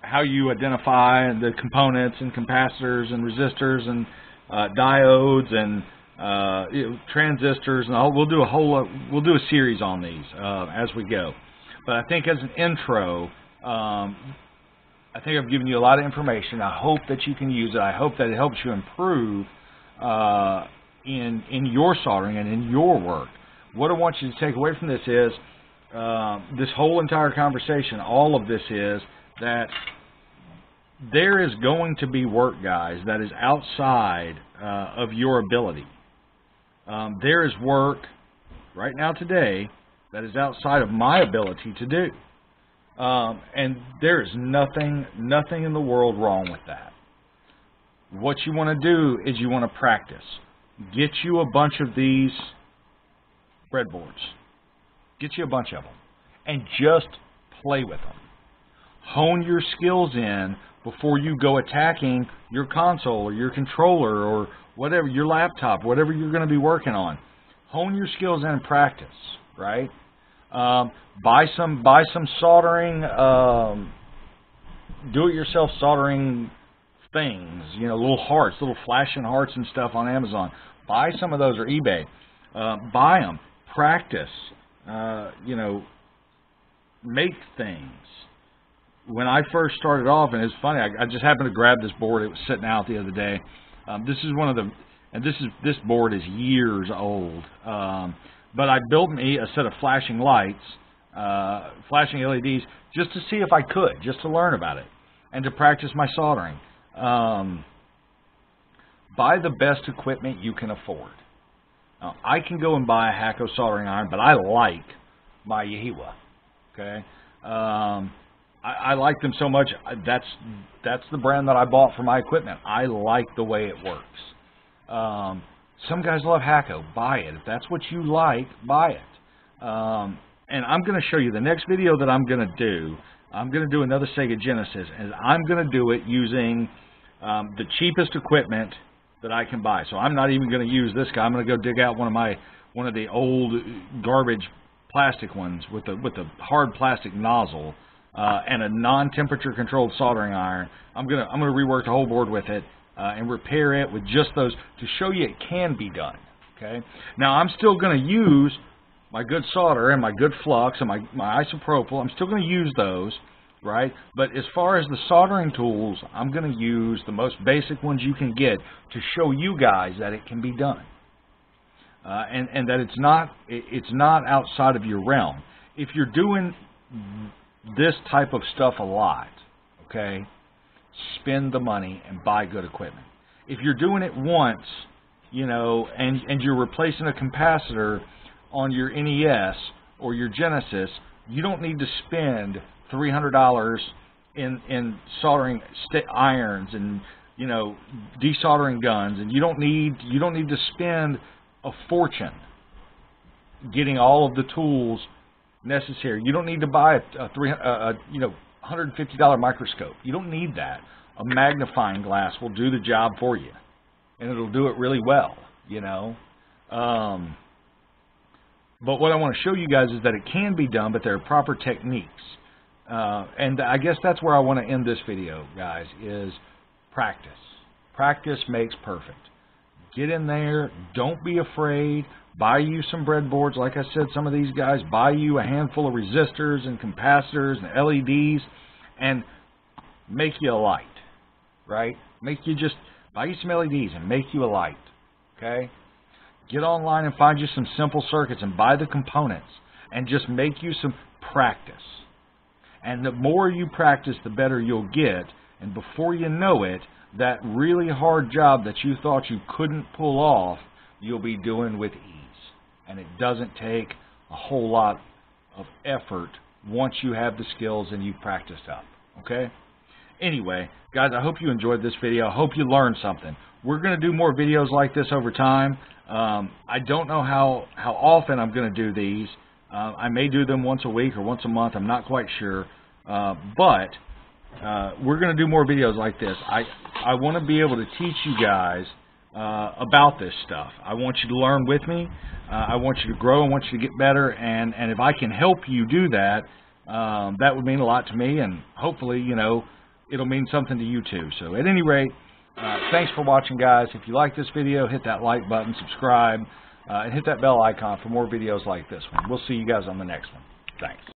how you identify the components and capacitors and resistors and uh, diodes and uh, you know, transistors and all. We'll do a whole we'll do a series on these uh, as we go. But I think as an intro, um, I think I've given you a lot of information. I hope that you can use it. I hope that it helps you improve uh, in in your soldering and in your work. What I want you to take away from this is uh, this whole entire conversation. All of this is that there is going to be work, guys, that is outside uh, of your ability. Um, there is work right now today that is outside of my ability to do. Um, and there is nothing, nothing in the world wrong with that. What you want to do is you want to practice. Get you a bunch of these breadboards. Get you a bunch of them. And just play with them. Hone your skills in before you go attacking your console or your controller or whatever, your laptop, whatever you're going to be working on. Hone your skills in and practice, right? Um, buy some buy some soldering, um, do-it-yourself soldering things. You know, little hearts, little flashing hearts and stuff on Amazon. Buy some of those or eBay. Uh, buy them. Practice. Uh, you know, make things. When I first started off, and it's funny, I, I just happened to grab this board. It was sitting out the other day. Um, this is one of the, and this is this board is years old. Um, but I built me a set of flashing lights, uh, flashing LEDs, just to see if I could, just to learn about it, and to practice my soldering. Um, buy the best equipment you can afford. Now, I can go and buy a Hakko soldering iron, but I like my Yihua. Okay, um, I, I like them so much. That's that's the brand that I bought for my equipment. I like the way it works. Um, some guys love Hakko. Buy it. If that's what you like, buy it. Um, and I'm going to show you the next video that I'm going to do. I'm going to do another Sega Genesis, and I'm going to do it using um, the cheapest equipment that I can buy. So I'm not even going to use this guy. I'm going to go dig out one of my one of the old garbage plastic ones with the with the hard plastic nozzle uh, and a non-temperature controlled soldering iron. I'm gonna I'm gonna rework the whole board with it uh, and repair it with just those to show you it can be done. Okay. Now I'm still going to use my good solder and my good flux and my, my isopropyl. I'm still going to use those, right? But as far as the soldering tools, I'm going to use the most basic ones you can get to show you guys that it can be done. Uh, and, and that it's not, it's not outside of your realm. If you're doing this type of stuff a lot, okay, spend the money and buy good equipment. If you're doing it once, you know, and, and you're replacing a capacitor on your NES or your Genesis, you don't need to spend $300 in, in soldering irons and, you know, desoldering guns, and you don't need you don't need to spend a fortune getting all of the tools necessary. You don't need to buy a, a three, a, a you know, $150 microscope. You don't need that. A magnifying glass will do the job for you, and it'll do it really well, you know. Um, but what I want to show you guys is that it can be done, but there are proper techniques. Uh, and I guess that's where I want to end this video, guys, is practice. Practice makes perfect. Get in there. Don't be afraid. Buy you some breadboards. Like I said, some of these guys buy you a handful of resistors and capacitors and LEDs and make you a light, right? Make you just buy you some LEDs and make you a light, okay? Get online and find you some simple circuits and buy the components and just make you some practice. And the more you practice, the better you'll get. And before you know it, that really hard job that you thought you couldn't pull off, you'll be doing with ease. And it doesn't take a whole lot of effort once you have the skills and you've practiced up. Okay? Anyway, guys, I hope you enjoyed this video. I hope you learned something. We're going to do more videos like this over time. Um, I don't know how, how often I'm going to do these. Uh, I may do them once a week or once a month. I'm not quite sure. Uh, but uh, we're going to do more videos like this. I, I want to be able to teach you guys uh, about this stuff. I want you to learn with me. Uh, I want you to grow. I want you to get better. And, and if I can help you do that, um, that would mean a lot to me. And hopefully, you know, it'll mean something to you too. So at any rate, uh, thanks for watching, guys. If you like this video, hit that like button, subscribe, uh, and hit that bell icon for more videos like this one. We'll see you guys on the next one. Thanks.